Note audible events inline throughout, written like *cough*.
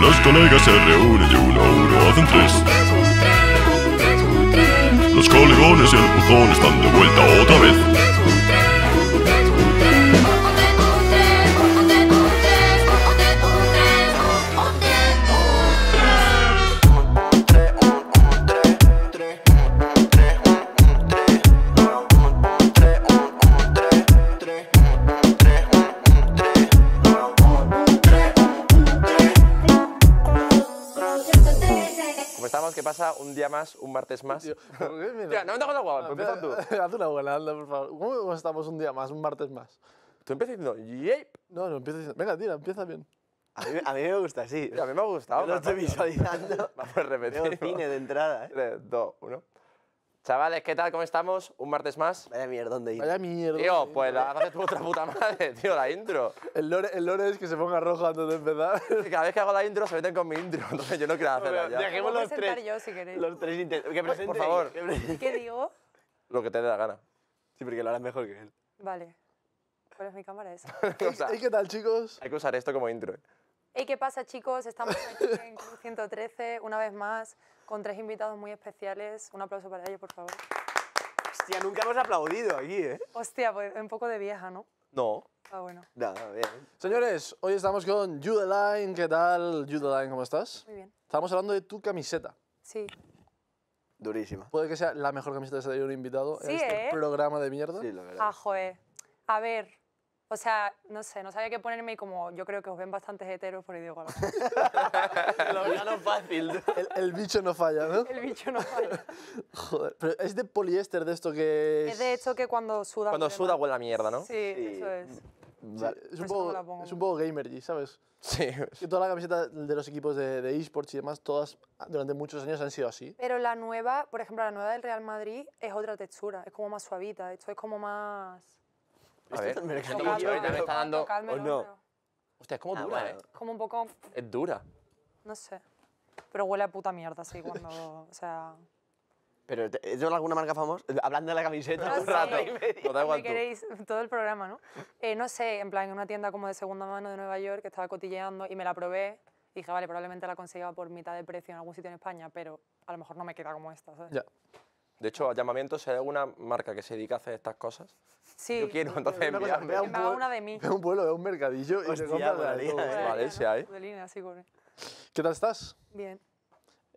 Los colegas se reúnen y uno a uno hacen tres. Los colegones y el pujón están de vuelta otra vez. Más, un martes más. Tío, *laughs* no me toques la guapa, empieza tú. *laughs* Haz una buena, anda, por favor. ¿Cómo estamos un día más, un martes más? Tú empiezas diciendo, ¡yep! No, no, empieza diciendo. Venga, tira, empieza bien. A mí, a mí me gusta así. A mí me ha gustado. Yo lo estoy visualizando. *laughs* Vamos a repetir. Veo cine de entrada, ¿eh? 3, 2, 1. Chavales, ¿qué tal? ¿Cómo estamos? Un martes más. Vaya mierdón de ir. Vaya mierda. Tío, pues la haces tu otra puta *laughs* madre, tío, la intro. El lore, el lore es que se ponga rojo antes de empezar. *laughs* Cada vez que hago la intro se meten con mi intro, *laughs* entonces yo no quiero hacerla ya. Dejemos los tres. yo si queréis. Los tres intentos. Que presente. por favor. ¿Qué digo? Lo que te dé la gana. Sí, porque lo harás mejor que él. Vale. ¿Cuál es mi cámara esa? O sea, ¿Y qué tal, chicos? hay que usar esto como intro. ¿eh? Hey, ¿qué pasa, chicos? Estamos aquí en Club 113, una vez más, con tres invitados muy especiales. Un aplauso para ellos, por favor. Hostia, nunca hemos aplaudido aquí, ¿eh? Hostia, pues un poco de vieja, ¿no? No. Ah, bueno. No, no, bien. Señores, hoy estamos con Judeline. ¿Qué tal, Judeline? ¿Cómo estás? Muy bien. Estamos hablando de tu camiseta. Sí. Durísima. Puede que sea la mejor camiseta que se haya un invitado Sí, en este ¿eh? programa de mierda. Sí, lo verás. Ah, joder. A ver. O sea, no sé, no sabía qué ponerme y como yo creo que os ven bastantes heteros, por ahí digo, algo. Lo gano fácil. El, el bicho no falla, ¿no? el bicho no falla. *laughs* Joder. Pero es de poliéster de esto que Es de hecho que cuando suda Cuando suda huele a mierda, ¿no? Sí, Sí. eso es. Sí, Vale. es, un poco, es un poco gamer ¿sabes? Sí. Que toda la camiseta de los equipos de, de esports y demás, todas durante muchos años han sido así. Pero la nueva, por ejemplo, la nueva del Real Madrid es otra textura, es como más suavita, esto es como más... A ver. Encanta. mucho, ya me está dando... ¿o no? Hostia, es como Ah, dura, bueno. ¿eh? Como un poco, Es dura. no sé. Pero huele a puta mierda, sí, cuando, *laughs* o sea... Pero, ¿es de alguna marca famosa? Hablando de la camiseta, No un sé. rato y medio. No da igual me tú. queréis todo el programa, ¿no? Eh, no sé, en plan, en una tienda como de segunda mano de Nueva York que estaba cotilleando y me la probé. Y dije, vale, probablemente la consiga por mitad de precio en algún sitio en España, pero a lo mejor no me queda como esta, ¿sabes? Ya. De hecho, llamamiento, si hay alguna marca que se dedica a hacer estas cosas, Sí. yo quiero, entonces Una cosa, ve a un me haga pue- una de mí. Ve a un pueblo, ve a un mercadillo y Hostia, se compra de molaría, todo. ¿eh? Vale, sí hay. Línea. ¿Qué tal estás? Bien.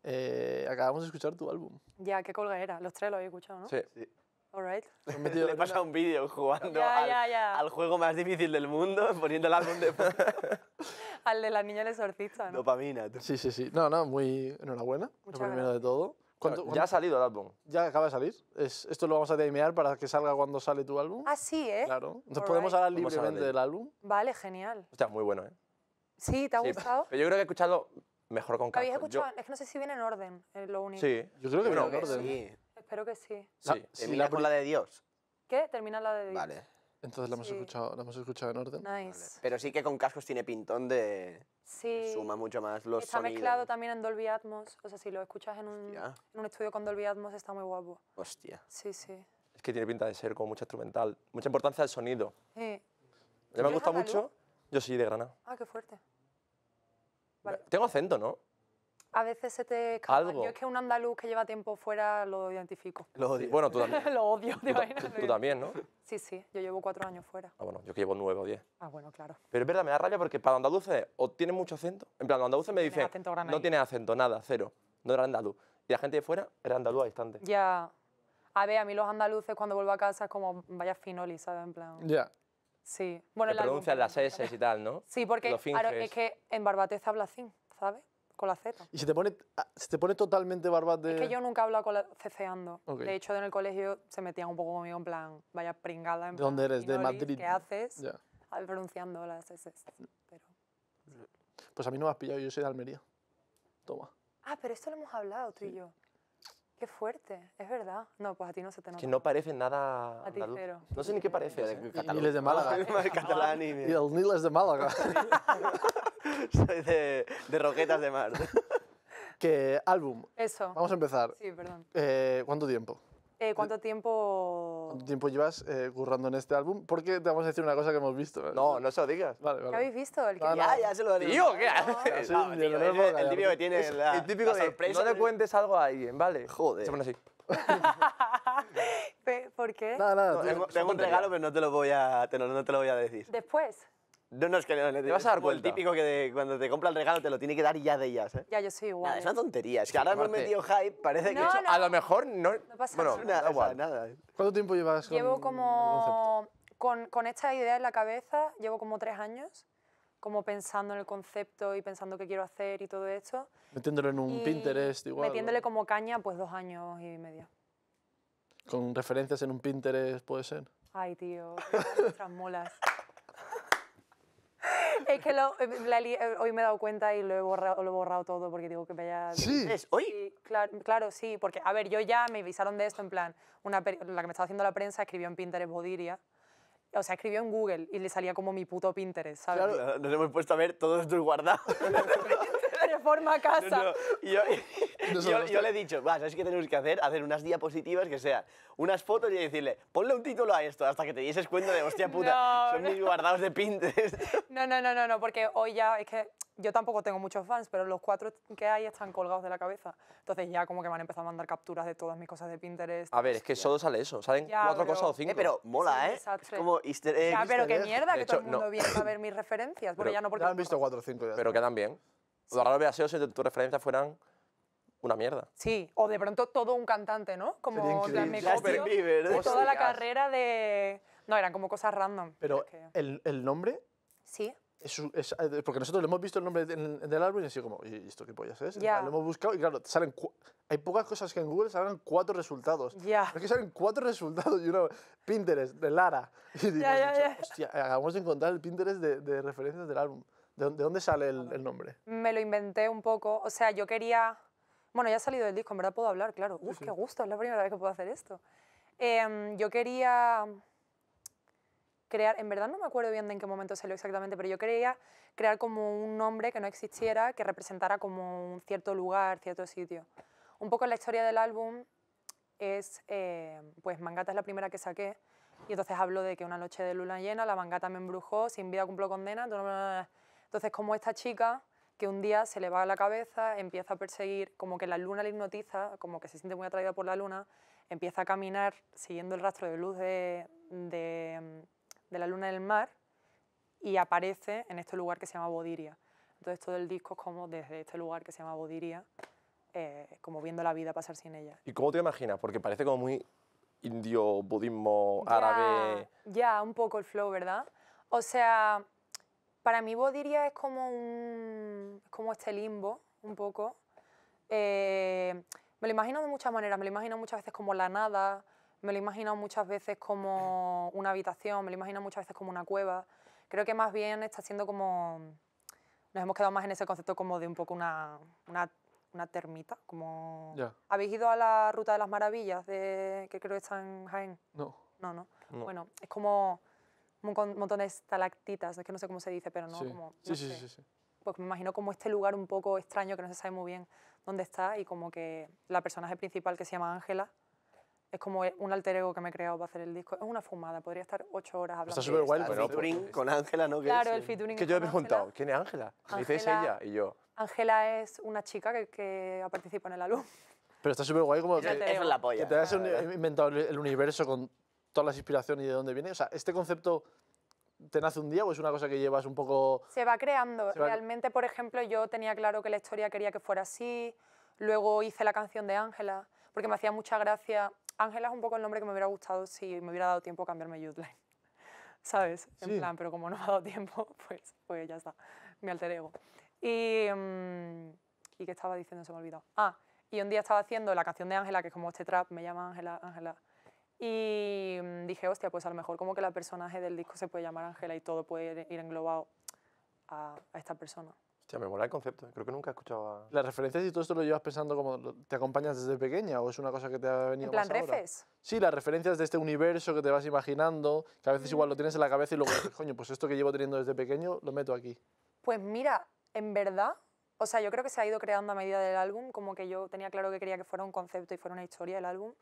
Eh, acabamos de escuchar tu álbum. Ya, qué colga era. Los tres lo habéis escuchado, ¿no? Sí. All right. Has metido- *laughs* Le pasa un vídeo jugando Ya, al, ya, ya. al juego más difícil del mundo, *laughs* poniendo el álbum de *laughs* Al de la niña del exorcista, ¿no? dopamina. tú. Sí, sí, sí. No, no, muy enhorabuena. Muchas lo primero de todo. ¿Cuánto- Ya ha salido el álbum. ya acaba de salir. Es, esto lo vamos a timear para que salga cuando sale tu álbum. Ah, sí, ¿eh? Claro. Entonces Alright. podemos hablar Podemos hablar de libremente ello. del álbum. Vale, genial. Hostia, muy bueno, ¿eh? Sí, ¿te ha Sí, gustado? Pero yo creo que he escuchado mejor con ¿Lo habéis. Yo- escuchado? Es que no sé si viene en orden, es lo único. Sí. Yo creo que Bueno, viene en orden. Sí. Espero que sí. La- Sí. sí, Termina la con la de Dios. ¿Qué? Termina la de... Vale. Entonces la hemos, Sí. escuchado, la hemos escuchado en orden. Nice. Pero sí que con cascos tiene pintón de... Sí. Suma mucho más los Está sonidos. mezclado también en Dolby Atmos. O sea, si lo escuchas en un, en un estudio con Dolby Atmos está muy guapo. Hostia. Sí, sí. Es que tiene pinta de ser como mucha instrumental. Mucha importancia al sonido. Eh, Ya me gusta mucho. Yo sí, de Granada. Ah, qué fuerte. Vale. Tengo acento, ¿no? A veces se te escapa. Algo. Yo es que un andaluz que lleva tiempo fuera lo identifico. Lo odio. Bueno, tú *laughs* también. lo odio, ¿te Tú, imaginas? tú- tú también, ¿no? Sí, sí. Yo llevo cuatro años fuera. Ah, bueno, yo que llevo nueve o diez. Ah, bueno, claro. Pero es verdad, me da rabia porque para andaluces o tienen mucho acento. En plan, los andaluces me dicen, no tienes acento, nada, cero. No era andaluz. Y la gente de fuera era andaluz al instante. Ya. A ver, a mí los andaluces cuando vuelvo a casa es como vaya finoli, ¿sabes? En plan. Ya. Sí. Bueno, Te pronuncian las S y tal, ¿no? Sí, porque claro, es que en Barbate se habla así, ¿sabes? Con la Z. Y se te pone, ah, se te pone totalmente barbate. Es que yo nunca he hablado con la ceceando. Ok. De hecho, en el colegio se metían un poco conmigo en plan, vaya pringada. En ¿De dónde eres? ¿De "Finolis, Madrid?" ¿Qué haces? Ya. Ah, Pronunciando las S. Pero... Pues a mí no me has pillado, yo soy de Almería. Toma. Ah, pero esto lo hemos hablado tú y yo. Qué fuerte, es verdad. No, pues a ti no se te nota. Que no parece nada A ti cero. No sé ni qué parece. de. Y Niles de Málaga. Más catalán y... Y el Nil es de Málaga. *laughs* *laughs* *laughs* *laughs* Soy de, de Roquetas de Mar. *laughs* que álbum. Eso. Vamos a empezar. Sí, perdón. Eh, ¿Cuánto tiempo? Eh, ¿Cuánto tiempo...? ¿Cuánto tiempo llevas eh, currando en este álbum? Porque te vamos a decir una cosa que hemos visto. ¿eh? No, no se lo digas. Vale, ¿Qué vale. habéis visto? El que- Ah, no. Ya, ya se lo digo. Tío, ¿qué haces? No, tío, es el, típico que tiene la, el típico la de sorpresa. no le cuentes algo a alguien, ¿vale? Joder. Se pone así. *laughs* ¿Por qué? Nada, nada. Es- Tengo, un regalo, pero no te lo voy a, te lo- no te lo voy a decir. Después. No, no, es que no, no, Te vas a dar como el cuenta. típico que de- cuando te compra el regalo te lo tiene que dar y ya de ellas, ¿eh? Ya, yo soy igual. Nada, es ¿eh? una tontería. Es que ahora hemos aparte- metido hype, parece que... No, eso- no. A lo mejor no. pasa bueno, nada. nada, igual. nada. ¿Cuánto tiempo llevas con Llevo como... Con, con esta idea en la cabeza, llevo como tres años, como pensando en el concepto y pensando qué quiero hacer y todo esto. Metiéndolo en un y Pinterest igual. Metiéndole ¿no? como caña, pues dos años y medio. Con referencias en un Pinterest, puede ser. Ay, tío, nuestras molas. Es que lo- eh, la eh, hoy me he dado cuenta y lo he borrado, lo he borrado todo porque digo que vaya... Sí. Es, hoy, Sí, claro, claro, sí, porque, a ver, yo ya me avisaron de esto, en plan, una, la que me estaba haciendo la prensa escribió en Pinterest Bodiria, o sea, escribió en Google y le salía como mi puto Pinterest, ¿sabes? Claro, nos hemos puesto a ver todos tus guardados. *laughs* Reforma casa. No, no, *laughs* yo, yo, yo le he dicho, va, ¿sabes qué tenemos que hacer? Hacer unas diapositivas que sean unas fotos y decirle, ponle un título a esto, hasta que te dieses cuenta de, hostia puta, No, son no. mis guardados de Pinterest. *laughs* No, no, no, no, no, porque hoy ya es que yo tampoco tengo muchos fans, pero los cuatro que hay están colgados de la cabeza. Entonces ya como que me han empezado a mandar capturas de todas mis cosas de Pinterest. A ver, es que solo sale eso. Salen Ya, cuatro pero- cosas o cinco. Eh, pero mola, Sí, ¿eh? Es desastre. como easter eggs. ya, pero qué egg. mierda, De que todo hecho, el mundo no. viene a ver mis referencias, porque Pero ya no porque... Ya han visto cuatro o cinco. Ya Pero quedan bien. Lo raro hubiera sido si tus referencias fueran una mierda. Sí, o de pronto todo un cantante, ¿no? Como Sería me copio de ¿eh? toda la carrera de... No, eran como cosas random. Pero es que- el, el nombre, Sí, es, es- eh, porque nosotros le hemos visto el nombre del, del álbum y así como, ¿y esto qué pollas es? Plan, Lo hemos buscado y claro, salen hay pocas cosas que en Google salgan cuatro resultados. ya. Es que salen cuatro resultados y uno, Pinterest, de Lara. *laughs* Y digo, Ya, ya, dicho, ya. hostia, acabamos de encontrar el Pinterest de, de referencias del álbum. ¿De, dónde- de dónde sale el, el nombre? Me lo inventé un poco. O sea, yo quería. Bueno, ya ha salido del disco, en verdad puedo hablar, claro. Uf, qué gusto, es la primera vez que puedo hacer esto. Em, yo quería crear. En verdad no me acuerdo bien de en qué momento salió exactamente, pero yo quería crear como un nombre que no existiera, que representara como un cierto lugar, cierto sitio. Un poco la historia del álbum es. eh, pues Mangata es la primera que saqué. Y entonces hablo de que una noche de luna llena, la mangata me embrujó, sin vida cumplo condena. Entonces, como esta chica que un día se le va a la cabeza, empieza a perseguir, como que la luna le hipnotiza, como que se siente muy atraída por la luna, empieza a caminar siguiendo el rastro de luz de, de, de la luna en el mar y aparece en este lugar que se llama Bodiria. Entonces todo el disco es como desde este lugar que se llama Bodiria, eh, como viendo la vida pasar sin ella. ¿Y cómo te imaginas? Porque parece como muy indio, budismo, Ya, árabe. Ya, un poco el flow, ¿verdad? O sea, para mí Bodiria es como un, es como este limbo, un poco. Eh, me lo imagino de muchas maneras, me lo imagino muchas veces como la nada, me lo imagino muchas veces como una habitación, me lo imagino muchas veces como una cueva. Creo que más bien está siendo como... Nos hemos quedado más en ese concepto como de un poco una, una, una termita, como... Ya. ¿Habéis ido a la Ruta de las Maravillas, de, que creo que está en Jaén? No. No, no. No. Bueno, es como un montón de estalactitas, es que no sé cómo se dice, pero no sí. como... sí, no sí, sé. sí, sí. Pues me imagino como este lugar un poco extraño que no se sabe muy bien dónde está y como que la personaje principal que se llama Ángela es como un alter ego que me he creado para hacer el disco. Es una fumada, podría estar ocho horas hablando. Está súper guay el featuring con Ángela, ¿no? Claro, el featuring Que yo he preguntado. ¿quién es Ángela? Me dice es Ángela- ella y yo. Ángela es una chica que, que ha participado en el álbum. Pero está súper guay como Eso, que, eso es la polla. que te uni- inventado el el universo con todas las inspiraciones y de dónde viene. O sea, ¿este concepto te nace un día o es una cosa que llevas un poco...? Se va creando. Se va- Realmente, por ejemplo, yo tenía claro que la historia quería que fuera así. Luego hice la canción de Ángela, porque me hacía mucha gracia. Ángela es un poco el nombre que me hubiera gustado si me hubiera dado tiempo a cambiarme Youthline. *laughs* ¿Sabes? En Sí. plan, pero como no me ha dado tiempo, *laughs* pues, pues ya está. Mi alter ego. Y, mm, ¿Y qué estaba diciendo? Se me ha olvidado. Ah, y un día estaba haciendo la canción de Ángela, que es como este trap, me llama Ángela, Ángela. Y mm, dije, hostia, pues a lo mejor como que la personaje del disco se puede llamar Ángela y todo puede ir englobado a, a esta persona. Hostia, me mola el concepto. Creo que nunca he escuchado a... ¿Las referencias y todo esto lo llevas pensando como te acompañas desde pequeña o es una cosa que te ha venido En plan, más ahora? refes. Sí, las referencias de este universo que te vas imaginando, que a veces igual lo tienes en la cabeza y luego dices, coño, pues esto que llevo teniendo desde pequeño lo meto aquí. Pues mira, en verdad, o sea, yo creo que se ha ido creando a medida del álbum, como que yo tenía claro que quería que fuera un concepto y fuera una historia el álbum.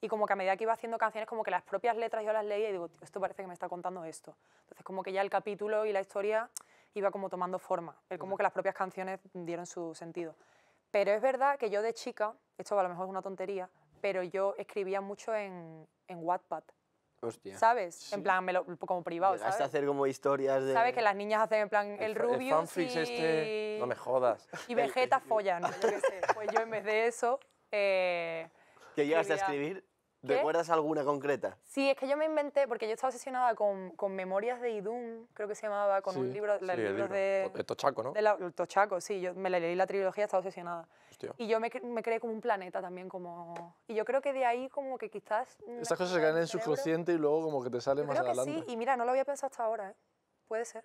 Y como que a medida que iba haciendo canciones, como que las propias letras yo las leía y digo, "Tío, esto parece que me está contando esto. Entonces como que ya el capítulo y la historia iba como tomando forma. Es como que las propias canciones dieron su sentido. Pero es verdad que yo de chica, esto a lo mejor es una tontería, pero yo escribía mucho en, en Wattpad, Hostia. ¿sabes? En plan, me lo- como privado, Llegaste a ¿sabes? hacer como historias de... ¿Sabes? Que las niñas hacen en plan el, Rubius fanfics y... este... No me jodas. *laughs* Y Vegeta follan, yo qué sé. Pues yo en vez de eso... eh, ¿Qué llegaste a escribir? ¿Qué? ¿Recuerdas alguna concreta? Sí, es que yo me inventé, porque yo estaba obsesionada con, con Memorias de Idún, creo que se llamaba, con un Sí. libro, Sí, el libros libro. de, De Tochaco, ¿no? de la, el Tochaco, sí, yo me leí la trilogía, estaba obsesionada. Hostia. Y yo me, me creé como un planeta también, como... Y yo creo que de ahí como que quizás... una Estas cosas se quedan en el subconsciente y luego como que te sale Yo más creo que adelante. sí, y mira, no lo había pensado hasta ahora, ¿eh? Puede ser.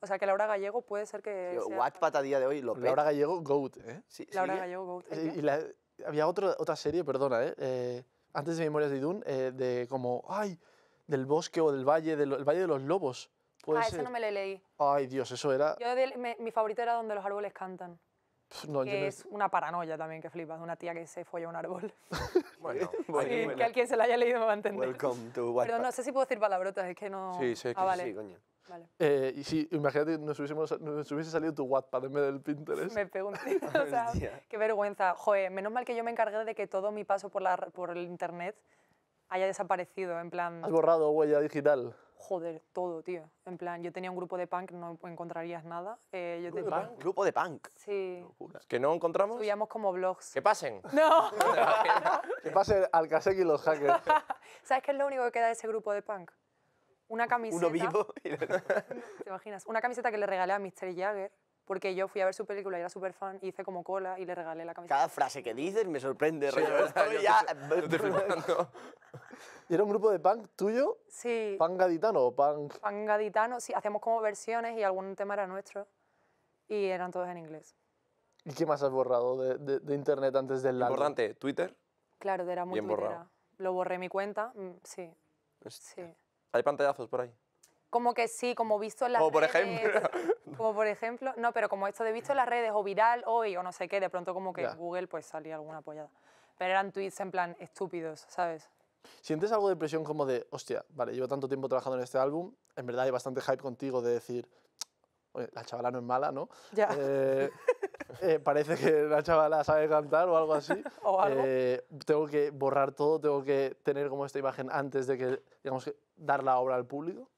O sea, que Laura Gallego puede ser que Tío, sea- Wattpad a día de hoy lo. Laura Gallego, GOAT, ¿eh? Sí, Laura ¿sigue? Gallego, Goat, ¿el Eh? Y la- había otro, otra serie, perdona, ¿eh? Eh, Antes de Memorias de Idún, eh, de como, ay, del bosque o del valle, del el Valle de los Lobos. Puede Ah, ser. ese no me lo leí. Ay, Dios, eso era... Yo de- me- mi favorito era donde los árboles cantan, No, yo que no- es una paranoia también que flipas, de una tía que se folla un árbol. *laughs* Bueno, Bueno, Sí, bueno. que alguien se la haya leído me va a entender. Welcome to. Perdón, no sé si puedo decir palabrotas, es que no... Sí, sí, que ah, vale, Sí, coño. Vale. Eh, y sí, imagínate, nos, hubiésemos, nos hubiese salido tu Wattpad en vez del Pinterest. Me pego un *laughs* tiro, o sea, qué vergüenza. Joder, menos mal que yo me encargué de que todo mi paso por, la, por el internet haya desaparecido, en plan... Has borrado huella digital. Joder, todo, tío. En plan, yo tenía un grupo de punk, no encontrarías nada. Eh, yo Grupo de punk. Grupo de punk. Sí, ¿Que no encontramos? subíamos como blogs. Que pasen. *laughs* No, *laughs* Que pase al Kasek y los hackers. ¿sabes qué es lo único que queda de ese grupo de punk? Una *laughs* camiseta. Uno vivo. y- *laughs* ¿Te imaginas? Una camiseta que le regalé a Mr. Jagger, porque yo fui a ver su película y era súper fan, y hice como cola y le regalé la camiseta. Cada frase que dices me sorprende. Sí, yo ya... *laughs* Yo. ¿Y era un grupo de punk tuyo? Sí, ¿Punk gaditano o punk...? punk gaditano, sí, hacíamos como versiones y algún tema era nuestro. Y eran todos en inglés. ¿Y qué más has borrado de, de- de internet antes del álbum? Importante, Twitter. Claro, era muy Bien. Lo borré mi cuenta, mm, sí, sí. Hay pantallazos por ahí. Como que sí, como visto en las Como por redes. ejemplo. Como por ejemplo, no, pero como esto de visto en las redes o viral hoy o no sé qué, de pronto como que Ya. Google pues salía alguna apoyada. Pero eran tweets en plan estúpidos, ¿sabes? ¿Sientes algo de presión como de, hostia, vale, llevo tanto tiempo trabajando en este álbum, en verdad hay bastante hype contigo de decir, oye, la chavala no es mala, ¿no? Ya. Eh, *laughs* *laughs* eh, parece que la chavala sabe cantar o algo así. *laughs* O algo. Eh, tengo que borrar todo, tengo que tener como esta imagen antes de que, digamos, que dar la obra al público.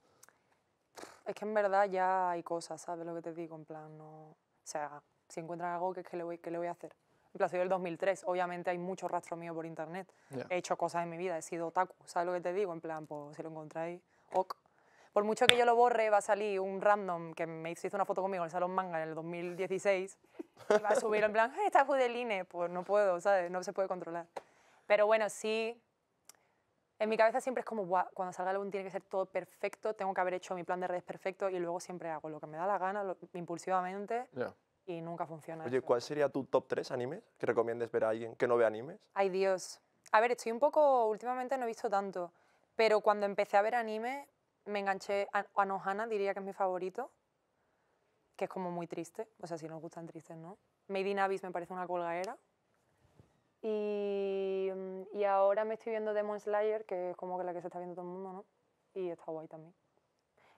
Es que en verdad ya hay cosas, ¿sabes lo que te digo? En plan, no... O sea, si encuentran algo, ¿qué, qué le, voy, qué le voy a hacer? En plan, soy del 2003, obviamente hay mucho rastro mío por internet. Ya. He hecho cosas en mi vida, he sido otaku, ¿sabes lo que te digo? En plan, pues si lo encontráis, ok. Por mucho que yo lo borre, va a salir un random que me hizo una foto conmigo en el Salón Manga en el 2016 y va a subir en plan, "Eh, esta fue del INE. Pues no puedo, ¿sabes? No se puede controlar. Pero bueno, sí, en mi cabeza siempre es como, "Buah, cuando salga el álbum tiene que ser todo perfecto, tengo que haber hecho mi plan de redes perfecto y luego siempre hago lo que me da la gana, lo- impulsivamente, Ya. y nunca funciona. Oye, eso. ¿cuál sería tu top 3 animes que recomiendes ver a alguien que no ve animes? Ay, Dios. A ver, estoy un poco, últimamente no he visto tanto, pero cuando empecé a ver anime me enganché a Anohana, diría que es mi favorito, que es como muy triste, o sea, si nos gustan tristes, ¿no? Made in Abyss me parece una colgaera. Y, y ahora me estoy viendo Demon Slayer, que es como que la que se está viendo todo el mundo, ¿no? Y está guay también.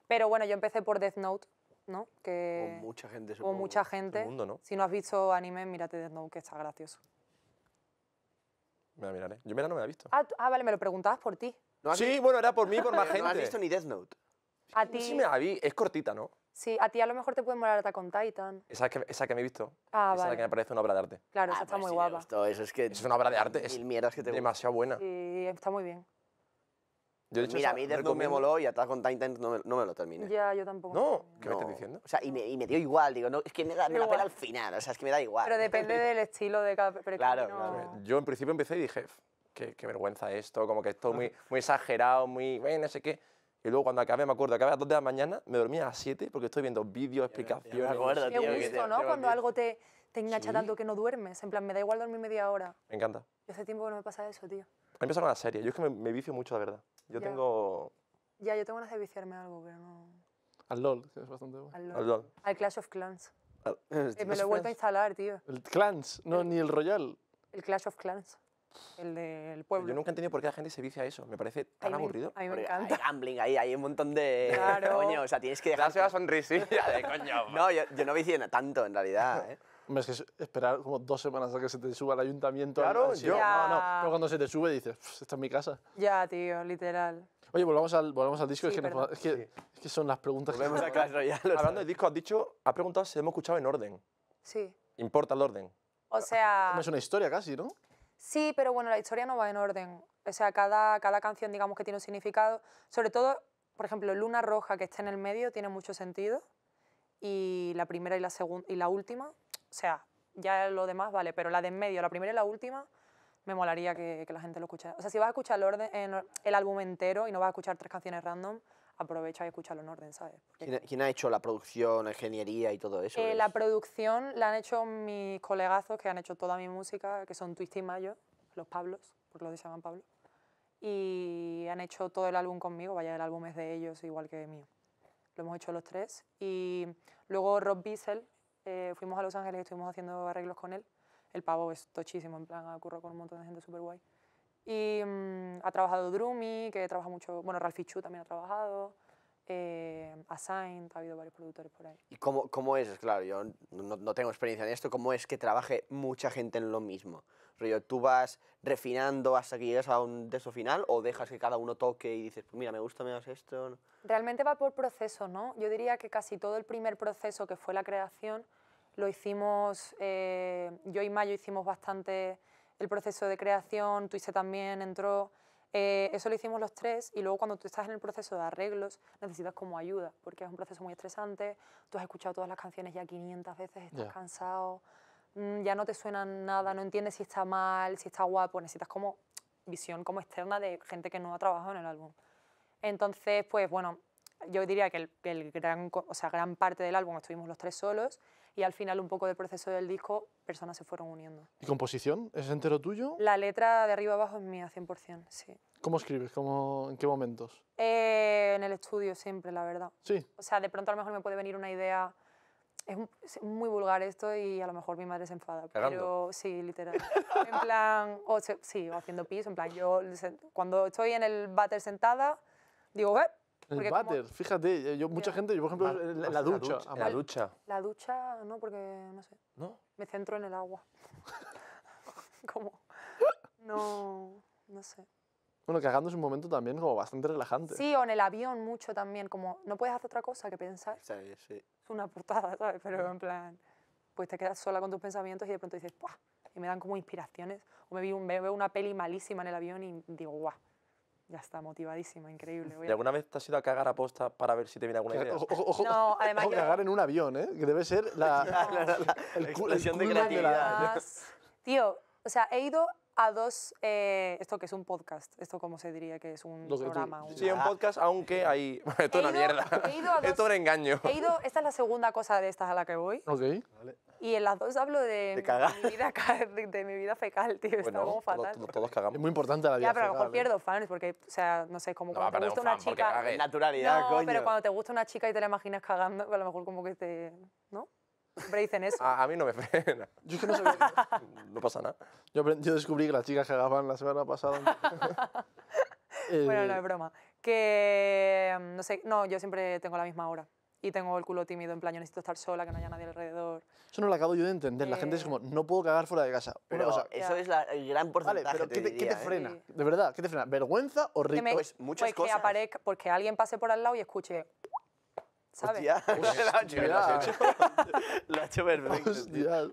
Pero bueno, yo empecé por Death Note, ¿no? Que mucha gente, supongo. mucha gente. mundo, ¿no? Si no has visto anime, mírate Death Note, que está gracioso. Me la miraré. Yo mira no me la he visto. Ah, ah, vale, me lo preguntabas por ti. ¿No has Sí, visto- bueno, era por mí, por *laughs* más gente. No has visto ni Death Note. A ti, Sí me la vi. Es cortita, ¿no? sí, a ti a lo mejor te puede molar Attack on Titan. Esa que, esa que me he visto. Ah, esa es la vale. que me parece una obra de arte. Claro, esa Ah, está pues muy sí guapa. gustó, Eso es que... Es una obra de arte. Es Mil mierdas que te demasiado buena. Sí, está muy bien. Yo, de hecho, Mira, esa a mí Death Note me moló y Attack on Titan no me, no me lo terminé. Ya, yo tampoco. No, ¿qué me No. estás diciendo? O sea, y me, y me dio igual, digo, no, es que me, da, me la pela al final, o sea, es que me da igual. Pero depende del estilo de cada... Pero Claro, no- claro. Yo en principio empecé y dije, "F, qué, qué vergüenza esto, como que esto muy, *laughs* muy exagerado, muy, bueno, no sé qué. Y luego cuando acabé, me acuerdo, acabé a las 2 de la mañana, me dormía a las 7 porque estoy viendo vídeos, explicaciones. acuerdo, Qué tío, gusto, ¿no? Cuando algo te, te engancha Sí. tanto que no duermes. En plan, me da igual dormir media hora. Me encanta. Yo hace tiempo que no me pasa eso, tío. A mí me pasa con las series. Yo es que me, me vicio mucho, la verdad. Yo Ya. tengo... Ya, yo tengo ganas de viciarme a algo, pero no... Al LOL, que es bastante bueno. Al, al LOL. al Clash of Clans. al- Eh, me lo he vuelto a *laughs* instalar, tío. El Clans, no, ni el Royal. El Clash of Clans. El del Yo pueblo. nunca he entendido por qué la gente se vicia a eso. Me parece A tan me- aburrido. A mí me Porque encanta. Hay gambling ahí, hay un montón de. *laughs* *laughs* Claro. Coño, o sea, tienes que dejar. A la sonrisilla *laughs* de coño. No, yo, yo no vicié en tanto, en realidad. ¿eh? Hombre, es que es- esperar como dos semanas a que se te suba al ayuntamiento. Claro, al yo- No, no, Ya. pero cuando se te sube dices, "Pff, esta es mi casa. Ya, tío, literal. Oye, volvamos al, volvamos al disco, es, Sí, que nos- es, que, es que son las preguntas que... Volvemos a Clash Royale. Hablando de disco, has dicho, has preguntado si hemos escuchado en orden. Sí. ¿Importa el orden? O sea, Es una historia casi, ¿no? Sí, pero bueno, la historia no va en orden. O sea, cada, cada canción, digamos que tiene un significado. Sobre todo, por ejemplo, Luna Roja, que está en el medio, tiene mucho sentido. Y la primera y la segunda y la última, o sea, ya lo demás vale, pero la de en medio, la primera y la última, me molaría que, la gente lo escuchara. O sea, si vas a escuchar el, orden, en or- el álbum entero y no vas a escuchar tres canciones random, aprovecha y escúchalo en orden, ¿sabes? ¿Quién, ha- quién ha hecho la producción, la ingeniería y todo eso? Eh, la producción la han hecho mis colegazos que han hecho toda mi música, que son Twist y Mayo, los Pablos, porque los se llaman Pablo. Y han hecho todo el álbum conmigo, vaya, el álbum es de ellos igual que mío. Lo hemos hecho los tres. Y luego Rob Bissell, eh, fuimos a Los Ángeles y estuvimos haciendo arreglos con él. El pavo es tochísimo, en plan, ha currado con un montón de gente súper guay. Y mm, ha trabajado Drumi, que trabaja mucho, bueno, Ralphie Chu también ha trabajado, eh, Assigned, ha habido varios productores por ahí. ¿Y cómo, cómo es? Claro, yo no, no tengo experiencia en esto. ¿Cómo es que trabaje mucha gente en lo mismo? Rollo, ¿tú vas refinando hasta que llegas a un texto final o dejas que cada uno toque y dices, pues mira, me gusta menos esto? Realmente va por procesos, ¿no? Yo diría que casi todo el primer proceso que fue la creación lo hicimos, eh, yo y Mayo hicimos bastante el proceso de creación, Twise también entró, eh, eso lo hicimos los tres y luego cuando tú estás en el proceso de arreglos necesitas como ayuda, porque es un proceso muy estresante, tú has escuchado todas las canciones ya 500 veces, estás Ya. cansado, mm, ya no te suena nada, no entiendes si está mal, si está guapo, necesitas como visión como externa de gente que no ha trabajado en el álbum. Entonces, pues bueno, yo diría que el, el gran, o sea, gran parte del álbum estuvimos los tres solos y al final un poco del proceso del disco personas se fueron uniendo. ¿Y composición? ¿Es entero tuyo? La letra de arriba abajo es mía 100%, sí. ¿Cómo escribes? ¿Cómo, ¿En qué momentos? Eh, en el estudio siempre, la verdad. Sí. O sea, de pronto a lo mejor me puede venir una idea. Es, muy vulgar esto y a lo mejor mi madre se enfada. Cagando. Pero sí, literal. en plan, o sí, o haciendo pis. En plan, yo cuando estoy en el váter sentada, digo, ¿eh? El Porque como- váter, fíjate, yo, mucha gente, yo por ejemplo, en, la- en la ducha. En la ducha. La ducha, no, porque no sé. ¿No? Me centro en el agua. *laughs* como. No, no sé. Bueno, cagando es un momento también como bastante relajante. Sí, o en el avión mucho también, como no puedes hacer otra cosa que pensar. Sea, sí. Es una putada, ¿sabes? Pero en plan, pues te quedas sola con tus pensamientos y de pronto dices, ¡buah! Y me dan como inspiraciones. O me, vi un- me veo una peli malísima en el avión y digo, ¡guau! Ya está, motivadísima, increíble. voy ¿Y a- alguna vez te has ido a cagar a posta para ver si te viene alguna idea? Ojo, ojo, No, además ojo, yo- cagar en un avión, ¿eh? Que debe ser la, *laughs* cu- el explosión de la- creatividad. Además, Tío, o sea, he ido a dos, eh, esto que es un podcast, esto como se diría que es un que tú- programa. un- Sí, un podcast, aunque hay... *laughs* Esto es He una ido- mierda. he ido a *laughs* Esto es dos- un engaño. He ido, esta es la segunda cosa de estas a la que voy, Ok. Y en las dos hablo de, De mi- cagar. mi *laughs* vida, de, de mi vida fecal, tío, está Bueno, como todos, fatal. todos- todos Es cagamos. muy importante la vida Ya, pero a lo mejor ¿eh? pierdo fans, porque, o sea, no sé, como No cuando te gusta un una chica... Naturalidad, No, coño. pero cuando te gusta una chica y te la imaginas cagando, a lo mejor como que te... ¿No? Siempre dicen eso. *laughs* A, a mí no me frena. Yo es que no sabía. *laughs* No pasa nada. Yo, yo descubrí que las chicas cagaban la semana pasada. Eh, Bueno, no es broma. Que, mm, no sé, no, yo siempre tengo la misma hora. Y tengo el culo tímido, en plan, yo necesito estar sola, que no haya nadie alrededor. Eso no lo acabo yo de entender. La gente es Eh. como, no puedo cagar fuera de casa. Una Pero cosa, eso Ya. es la- el gran vale, porcentaje, pero ¿qué te, qué te diría, ¿eh? frena? Sí. De verdad, ¿qué te frena? ¿Vergüenza o Que rico? me- Pues muchas pues que cosas. aparezca, porque alguien pase por al lado y escuche, ¿sabes? Hostia, *laughs* *laughs* hecho, lo has hecho. Lo *laughs* ha hecho perfecto. tío. Hostias.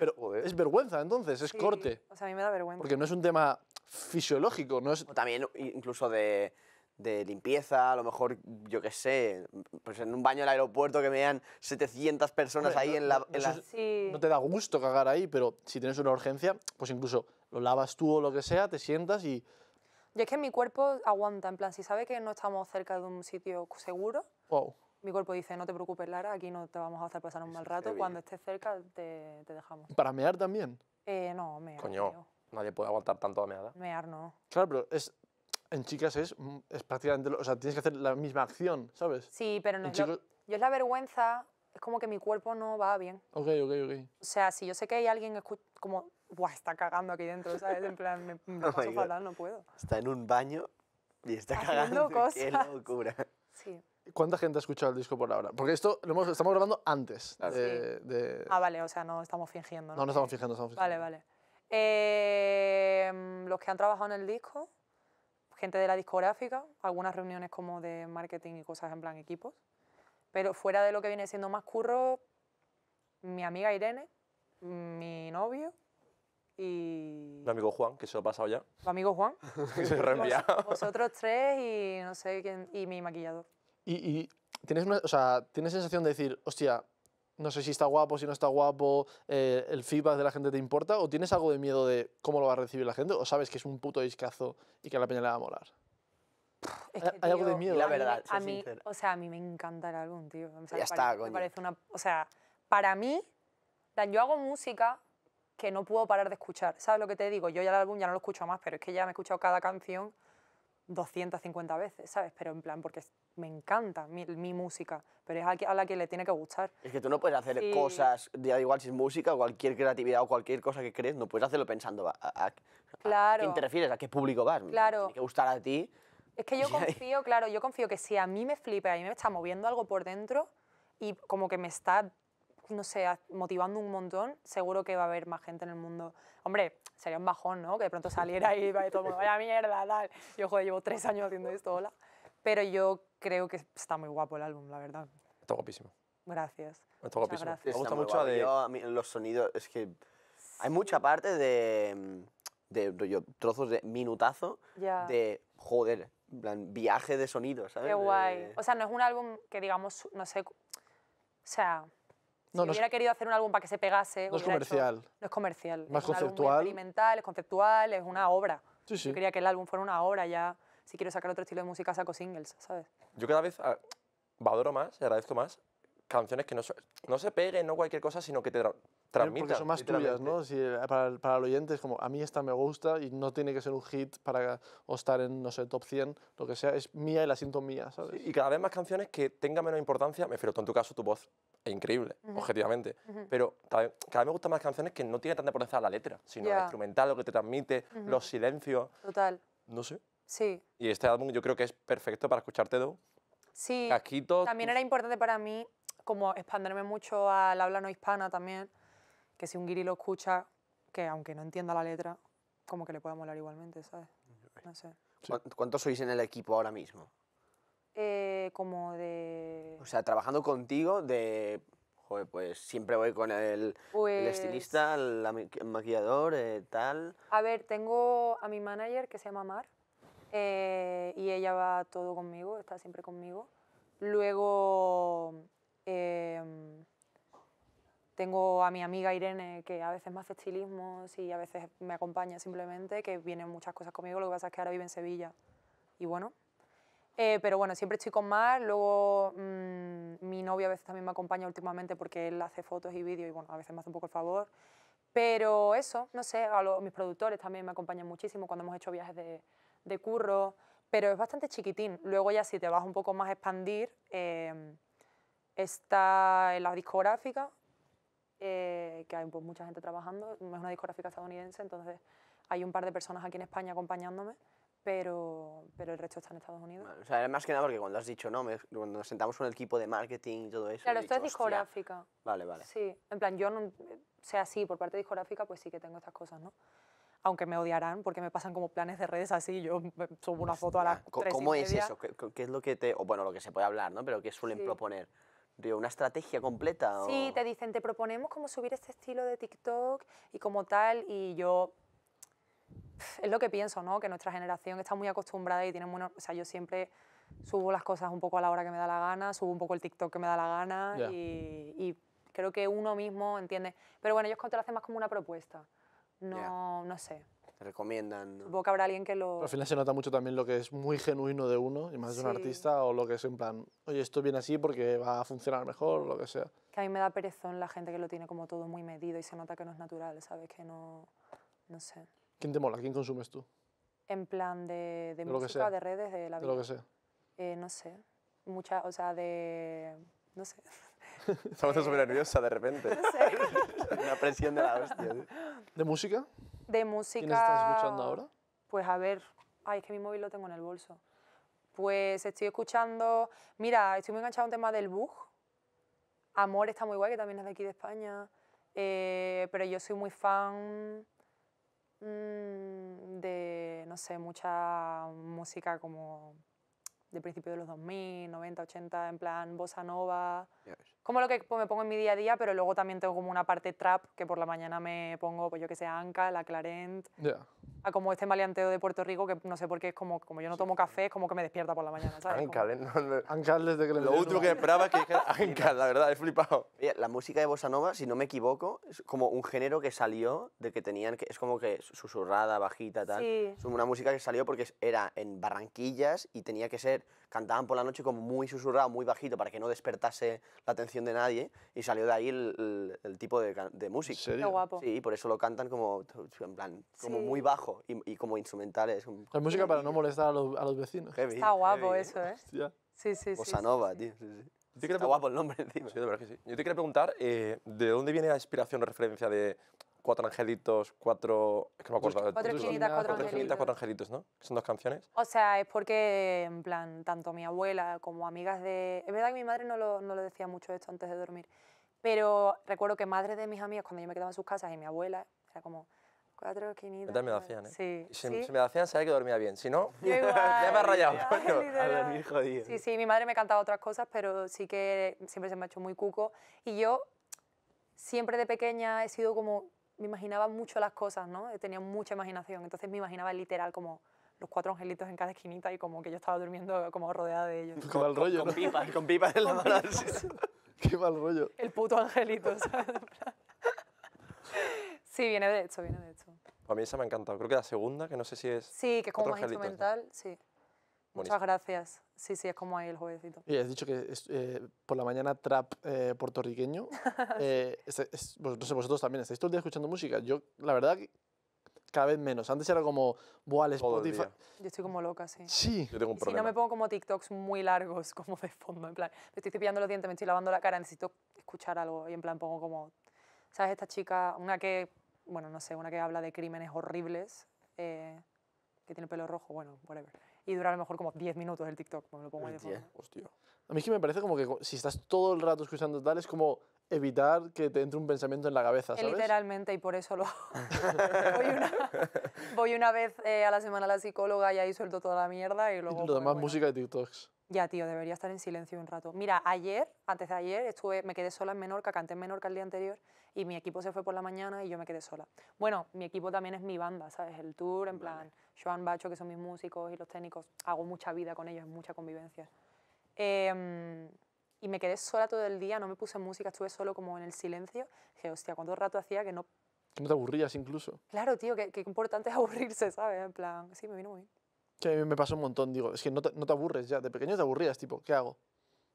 Pero Joder. es vergüenza entonces, es Sí, corte. O sea, a mí me da vergüenza. Porque no es un tema fisiológico, no es... O también incluso de, de limpieza, a lo mejor, yo qué sé, pues en un baño del aeropuerto que me vean 700 personas Hombre, ahí no- en la... no- en la- es- Sí. No te da gusto cagar ahí, pero si tienes una urgencia, pues incluso lo lavas tú o lo que sea, te sientas y... Yo es que mi cuerpo aguanta, en plan, si sabe que no estamos cerca de un sitio seguro, Wow. mi cuerpo dice, no te preocupes, Lara, aquí no te vamos a hacer pasar un mal rato, cuando estés cerca te, te dejamos. Para mear también. Eh, no, mear, Coño, tío. nadie puede aguantar tanto a meada. Mear no. Claro, pero es, en chicas es, mm, es prácticamente... lo- O sea, tienes que hacer la misma acción, ¿sabes? Sí, pero no En es lo- yo es la vergüenza, es como que mi cuerpo no va bien. Ok, ok, ok. O sea, si yo sé que hay alguien escu- como buah, está cagando aquí dentro, ¿sabes? En plan, me, me *laughs* Oh paso fatal, no puedo. Está en un baño y está Haciendo cagando. Qué cosas. locura. Sí. ¿Cuánta gente ha escuchado el disco por ahora? Porque esto lo hemos- estamos grabando antes Claro. de... de- Ah, vale, o sea, no estamos fingiendo, ¿no? no, no estamos fijando, estamos fijando. Vale, vale. Eh, los que han trabajado en el disco, gente de la discográfica, algunas reuniones como de marketing y cosas en plan equipos. Pero fuera de lo que viene siendo más curro, mi amiga Irene, mi novio y Mi amigo Juan, que se lo ha pasado ya. tu amigo Juan. *laughs* que se lo he reenviado. Vosotros tres y no sé quién, y mi maquillador. Y, y tienes, una, o sea, tienes sensación de decir, hostia, no sé si está guapo, si no está guapo, eh, el feedback de la gente te importa, o tienes algo de miedo de cómo lo va a recibir la gente, o sabes que es un puto discazo y que a la peña le va a molar. Es Hay- que, hay algo de miedo. La a mí me- verdad, a mí, o sea, a mí me encanta el álbum, tío. O sea, Ya me está, parece, me coño. parece una, o sea, para mí, yo hago música que no puedo parar de escuchar. ¿Sabes lo que te digo? Yo ya el álbum ya no lo escucho más, pero es que ya me he escuchado cada canción 250 veces, ¿sabes? Pero en plan, porque me encanta mi, mi música, pero es a, a la que le tiene que gustar. Es que tú no puedes hacer Sí. cosas, da igual si es música o cualquier creatividad o cualquier cosa que crees, no puedes hacerlo pensando a, a- a- ¿A Claro. quién te refieres? ¿A qué público vas? Claro. Tiene que gustar a ti. Es que yo *laughs* confío, claro, yo confío que si a mí me flipa y a mí me está moviendo algo por dentro y como que me está, no sé, motivando un montón, seguro que va a haber más gente en el mundo. Hombre, sería un bajón, ¿no? Que de pronto saliera y vaya todo el mundo, vaya mierda, tal. Yo, joder, llevo tres años haciendo esto, hola. Pero yo creo que está muy guapo el álbum, la verdad. Está guapísimo. Gracias. Está guapísimo. gracias. Me gusta mucho guapo. de... Yo, a mí, los sonidos, es que hay mucha parte de, de rollo, trozos de minutazo, Ya. de, joder, plan, viaje de sonidos, ¿sabes? Qué guay. De- O sea, no es un álbum que digamos, no sé, o sea, si No, no es- hubiera querido hacer un álbum para que se pegase, No es hubiera hecho- comercial. no es comercial. Más es un álbum conceptual. experimental, es conceptual, es una obra. Sí, sí. Yo quería que el álbum fuera una obra ya. Si quiero sacar otro estilo de música, saco singles, ¿sabes? Yo cada vez ah, valoro más y agradezco más canciones que no, no se peguen, no cualquier cosa, sino que te tra- transmitan. Porque son más tuyas. ¿no? Si, eh, para, el- para el oyente es como, a mí esta me gusta y no tiene que ser un hit para o estar en, no sé, top 100, lo que sea, es mía y la siento mía, ¿sabes? Y cada vez más canciones que tengan menos importancia, me refiero, en tu caso tu voz es increíble, objetivamente, pero cada vez, cada vez me gustan más canciones que no tienen tanta importancia la letra, sino Ya. el instrumental, lo que te transmite, los silencios, Total. no sé. Sí. Y este álbum yo creo que es perfecto para escucharte todo. Sí. Casquitos, También era importante para mí como expanderme mucho al habla no hispana también, que si un guiri lo escucha, que aunque no entienda la letra, como que le pueda molar igualmente, ¿sabes? No sé. ¿Cuán- ¿Cuántos sois en el equipo ahora mismo? Eh, como de... O sea, trabajando contigo de... Joder, pues siempre voy con el, el Pues, estilista, el, el maquillador, eh, tal. A ver, tengo a mi manager que se llama Mar eh, y ella va todo conmigo, está siempre conmigo. Luego em, tengo a mi amiga Irene que a veces me hace estilismos y a veces me acompaña simplemente, que viene muchas cosas conmigo, lo que pasa es que ahora vive en Sevilla y bueno. Eh, pero bueno, siempre estoy con Mar, luego mm, mi novio a veces también me acompaña últimamente porque él hace fotos y vídeos y bueno, a veces me hace un poco el favor. Pero eso, no sé, a lo- mis productores también me acompañan muchísimo cuando hemos hecho viajes de, de curro, pero es bastante chiquitín. Luego ya si te vas un poco más a expandir, eh, está en la discográfica, eh, que hay pues, mucha gente trabajando, es una discográfica estadounidense, entonces hay un par de personas aquí en España acompañándome, pero, pero el resto está en Estados Unidos. O sea, más que nada porque cuando has dicho, no, me- cuando nos sentamos con el equipo de marketing y todo eso. Claro, esto es dicho, "Hostia". discográfica. Vale, vale. Sí, en plan, yo no, sea, sí, por parte discográfica, pues sí que tengo estas cosas, ¿no? Aunque me odiarán porque me pasan como planes de redes así, yo subo una foto a las Co- tres y ¿Cómo es media. eso? ¿Qué, qué es lo que te.? O bueno, lo que se puede hablar, ¿no? Pero ¿qué suelen Sí. proponer? Río, ¿Una estrategia completa? Sí, o- te dicen, te proponemos como subir este estilo de TikTok y como tal, y yo, es lo que pienso, ¿no? Que nuestra generación está muy acostumbrada y tiene muy, o sea, yo siempre subo las cosas un poco a la hora que me da la gana, subo un poco el TikTok que me da la gana Ya. y, y creo que uno mismo entiende, pero bueno, ellos te lo hacen más como una propuesta, no, no sé, Te recomiendan. ¿no? supongo que habrá alguien que lo... Pero al final se nota mucho también lo que es muy genuino de uno y más de un artista o lo que es en plan, oye, esto viene así porque va a funcionar mejor o lo que sea. que a mí me da perezón la gente que lo tiene como todo muy medido y se nota que no es natural, ¿sabes? Que no, no sé. ¿Quién te mola? ¿Quién consumes tú? En plan de, de De lo que música, sea. de redes, de la De vida. lo que sea. Eh, no sé. Mucha, o sea, de... No sé. *laughs* *laughs* Estaba súper nerviosa de repente. No sé. *laughs* Una presión de la hostia. ¿De música? De música... ¿Quién estás escuchando ahora? Pues a ver, ay, es que mi móvil lo tengo en el bolso. Pues estoy escuchando, mira, estoy muy enganchado a un tema del Bug. Amor está muy guay, que también es de aquí de España. Eh, pero yo soy muy fan mm, de, no sé, mucha música como de principios de los 2000, 90, 80, en plan bossa nova. Ya ves. Como lo que me pongo en mi día a día, pero luego también tengo como una parte trap que por la mañana me pongo, pues yo que sé, Anca, la Clarent, Ya. a como este maleanteo de Puerto Rico, que no sé por qué es como, como yo no tomo café, es como que me despierta por la mañana, ¿sabes? Como- Ancal, ¿eh? No, no. Ancal desde que le Lo último que esperaba es que dijera *laughs* Ancal, la verdad, he flipado. Oye, la música de bossa nova, si no me equivoco, es como un género que salió de que tenían que es como que susurrada, bajita, tal. Sí. Es una música que salió porque era en Barranquillas y tenía que ser cantaban por la noche como muy susurrado, muy bajito para que no despertase la atención de nadie y salió de ahí el, el- el tipo de, de ¿En música. Qué serio? guapo. Sí, por eso lo cantan como en plan como Sí. muy bajo y, y como instrumentales. Es música para no molestar a los, a los vecinos. heavy, Está guapo heavy, eso, ¿eh? Hostia. Sí, sí, sí. Bossa sí. nova, tío. sí, sí. Está guapo el nombre encima. Sí, de verdad que sí. Yo te quería preguntar, eh, ¿de dónde viene la inspiración o referencia de cuatro angelitos, cuatro... Es que no me acuerdo. Cuatro Tres esquinitas, cuatro Cuatro angelitas, cuatro angelitos. angelitos, ¿no? Que son dos canciones. O sea, es porque, en plan, tanto mi abuela como amigas de... Es verdad que mi madre no lo, no lo decía mucho esto antes de dormir, pero recuerdo que madres de mis amigas, cuando yo me quedaba en sus casas y mi abuela, era como, cuatro esquinitas... También me lo cuatro-". hacían, ¿eh? Sí, si, sí. si me lo hacían, sabía que dormía bien. Si no, Yo igual, *laughs* ya me ha rayado, *laughs* literal. A dormir jodido. Sí, sí, mi madre me cantaba otras cosas, pero sí que siempre se me ha hecho muy cuco. Y yo siempre de pequeña he sido como, me imaginaba mucho las cosas, ¿no? Tenía mucha imaginación, entonces me imaginaba literal como los cuatro angelitos en cada esquinita y como que yo estaba durmiendo como rodeada de ellos. Qué mal rollo, ¿no? Con pipas, con pipas en la mano. *laughs* Qué mal rollo. El puto angelito, *laughs* ¿sabes? Sí, viene de hecho, viene de hecho. a mí esa me ha encantado. Creo que la segunda, que no sé si es... Sí, que es como más angelitos, ¿no? instrumental, sí. Muchas Buenísimo. gracias. Sí, sí, es como ahí el jueguecito. Y has dicho que es, eh, por la mañana trap eh, puertorriqueño. *laughs* Eh, es- es- pues, no sé, vosotros también estáis todo el día escuchando música. Yo, la verdad, cada vez menos. Antes era como, buah, el Todo el Spotify. día. Yo estoy como loca, sí. Sí. Yo tengo un Y si no problema. me pongo como TikToks muy largos, *laughs* como de fondo, en plan, me estoy cepillando los dientes, me estoy lavando la cara, necesito escuchar algo y en plan pongo como, ¿sabes? Esta chica, una que, bueno, no sé, una que habla de crímenes horribles, eh, que tiene pelo rojo, bueno, whatever. Y dura a lo mejor como 10 minutos el TikTok, me lo pongo ahí Hostia. A mí es que me parece como que si estás todo el rato escuchando tal, es como evitar que te entre un pensamiento en la cabeza, ¿sabes? Literalmente, y por eso lo *laughs* *laughs* voy, una, voy una vez eh, a la semana a la psicóloga y ahí suelto toda la mierda y Y luego... lo pues, demás, bueno. música de TikToks. Ya, tío, debería estar en silencio un rato. Mira, ayer, antes de ayer, estuve, me quedé sola en Menorca, canté en Menorca el día anterior y mi equipo se fue por la mañana y yo me quedé sola. Bueno, mi equipo también es mi banda, ¿sabes? El tour, en plan, Joan Bacho, que son mis músicos y los técnicos, hago mucha vida con ellos, mucha convivencia. Em, y me quedé sola todo el día, no me puse música, estuve solo como en el silencio. Dije, hostia, ¿cuánto rato hacía que no... Que no te aburrías incluso. Claro, tío, qué, qué importante es *laughs* aburrirse, ¿sabes? En plan, sí, me vino muy bien. Que a mí me pasa un montón. Digo, es que no te, no te aburres ya. De pequeño te aburrías, tipo, ¿qué hago?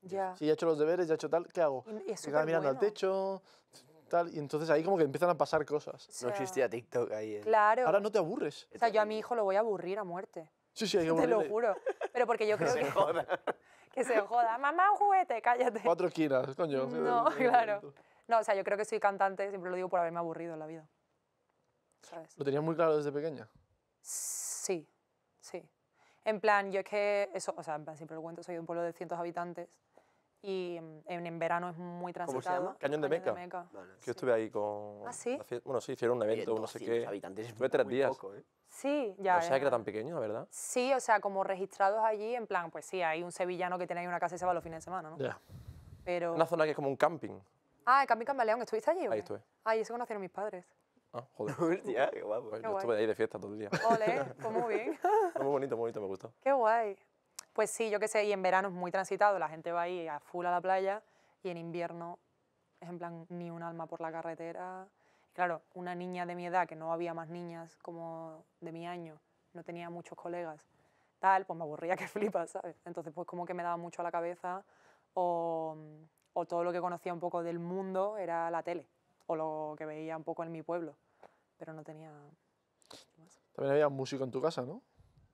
Ya. Si ya he hecho los deberes, ya he hecho tal, ¿qué hago? Y, y es mirando al superbueno. techo, tal. Y entonces ahí como que empiezan a pasar cosas. O No sea, existía TikTok ahí. en- Claro. Ahora no te aburres. O sea, yo a mi hijo lo voy a aburrir a muerte. Sí, sí, hay que *laughs* Te lo juro. Pero porque yo *laughs* creo que... *laughs* que se joda. Mamá, un juguete, cállate. Cuatro esquinas, coño. No, claro. No, o sea, yo creo que soy cantante, siempre lo digo por haberme aburrido en la vida. ¿Sabes? Lo tenías muy claro desde pequeña. Sí, sí. En plan, yo es que, eso, o sea, en plan, siempre lo cuento, soy de un pueblo de cientos habitantes y mm, en, en verano es muy se transitado. llama? Cañón de Meca. Vale. Que yo estuve ahí con... ¿Ah, sí? Bueno, sí, hicieron un evento, no sé 200 qué. habitantes es Estuve tres muy días. poco, ¿eh? Sí, ya. No sabía que era tan pequeño, la verdad. Sí, o sea, como registrados allí, en plan, pues sí, hay un sevillano que tiene ahí una casa y se va los fines de semana, ¿no? Ya. Pero... Una zona que es como un camping. Ah, en Camping Camaleón, ¿estuviste allí? Ahí estuve. Ay, eso conocieron mis padres. Ah, *laughs* joder. Hostia, qué guapo. Pues Qué yo guay. estuve ahí de fiesta todo el día. *laughs* Ole, pues muy bien. *laughs* muy bonito, muy bonito, me gustó. Qué guay. Pues sí, yo qué sé, y en verano es muy transitado, la gente va ahí a full a la playa y en invierno es en plan ni un alma por la carretera. Y claro, una niña de mi edad, que no había más niñas como de mi año, no tenía muchos colegas, tal, pues me aburría que flipas, ¿sabes? Entonces pues como que me daba mucho a la cabeza o, o todo lo que conocía un poco del mundo era la tele o lo que veía un poco en mi pueblo, pero no tenía... También había músico en tu casa, ¿no?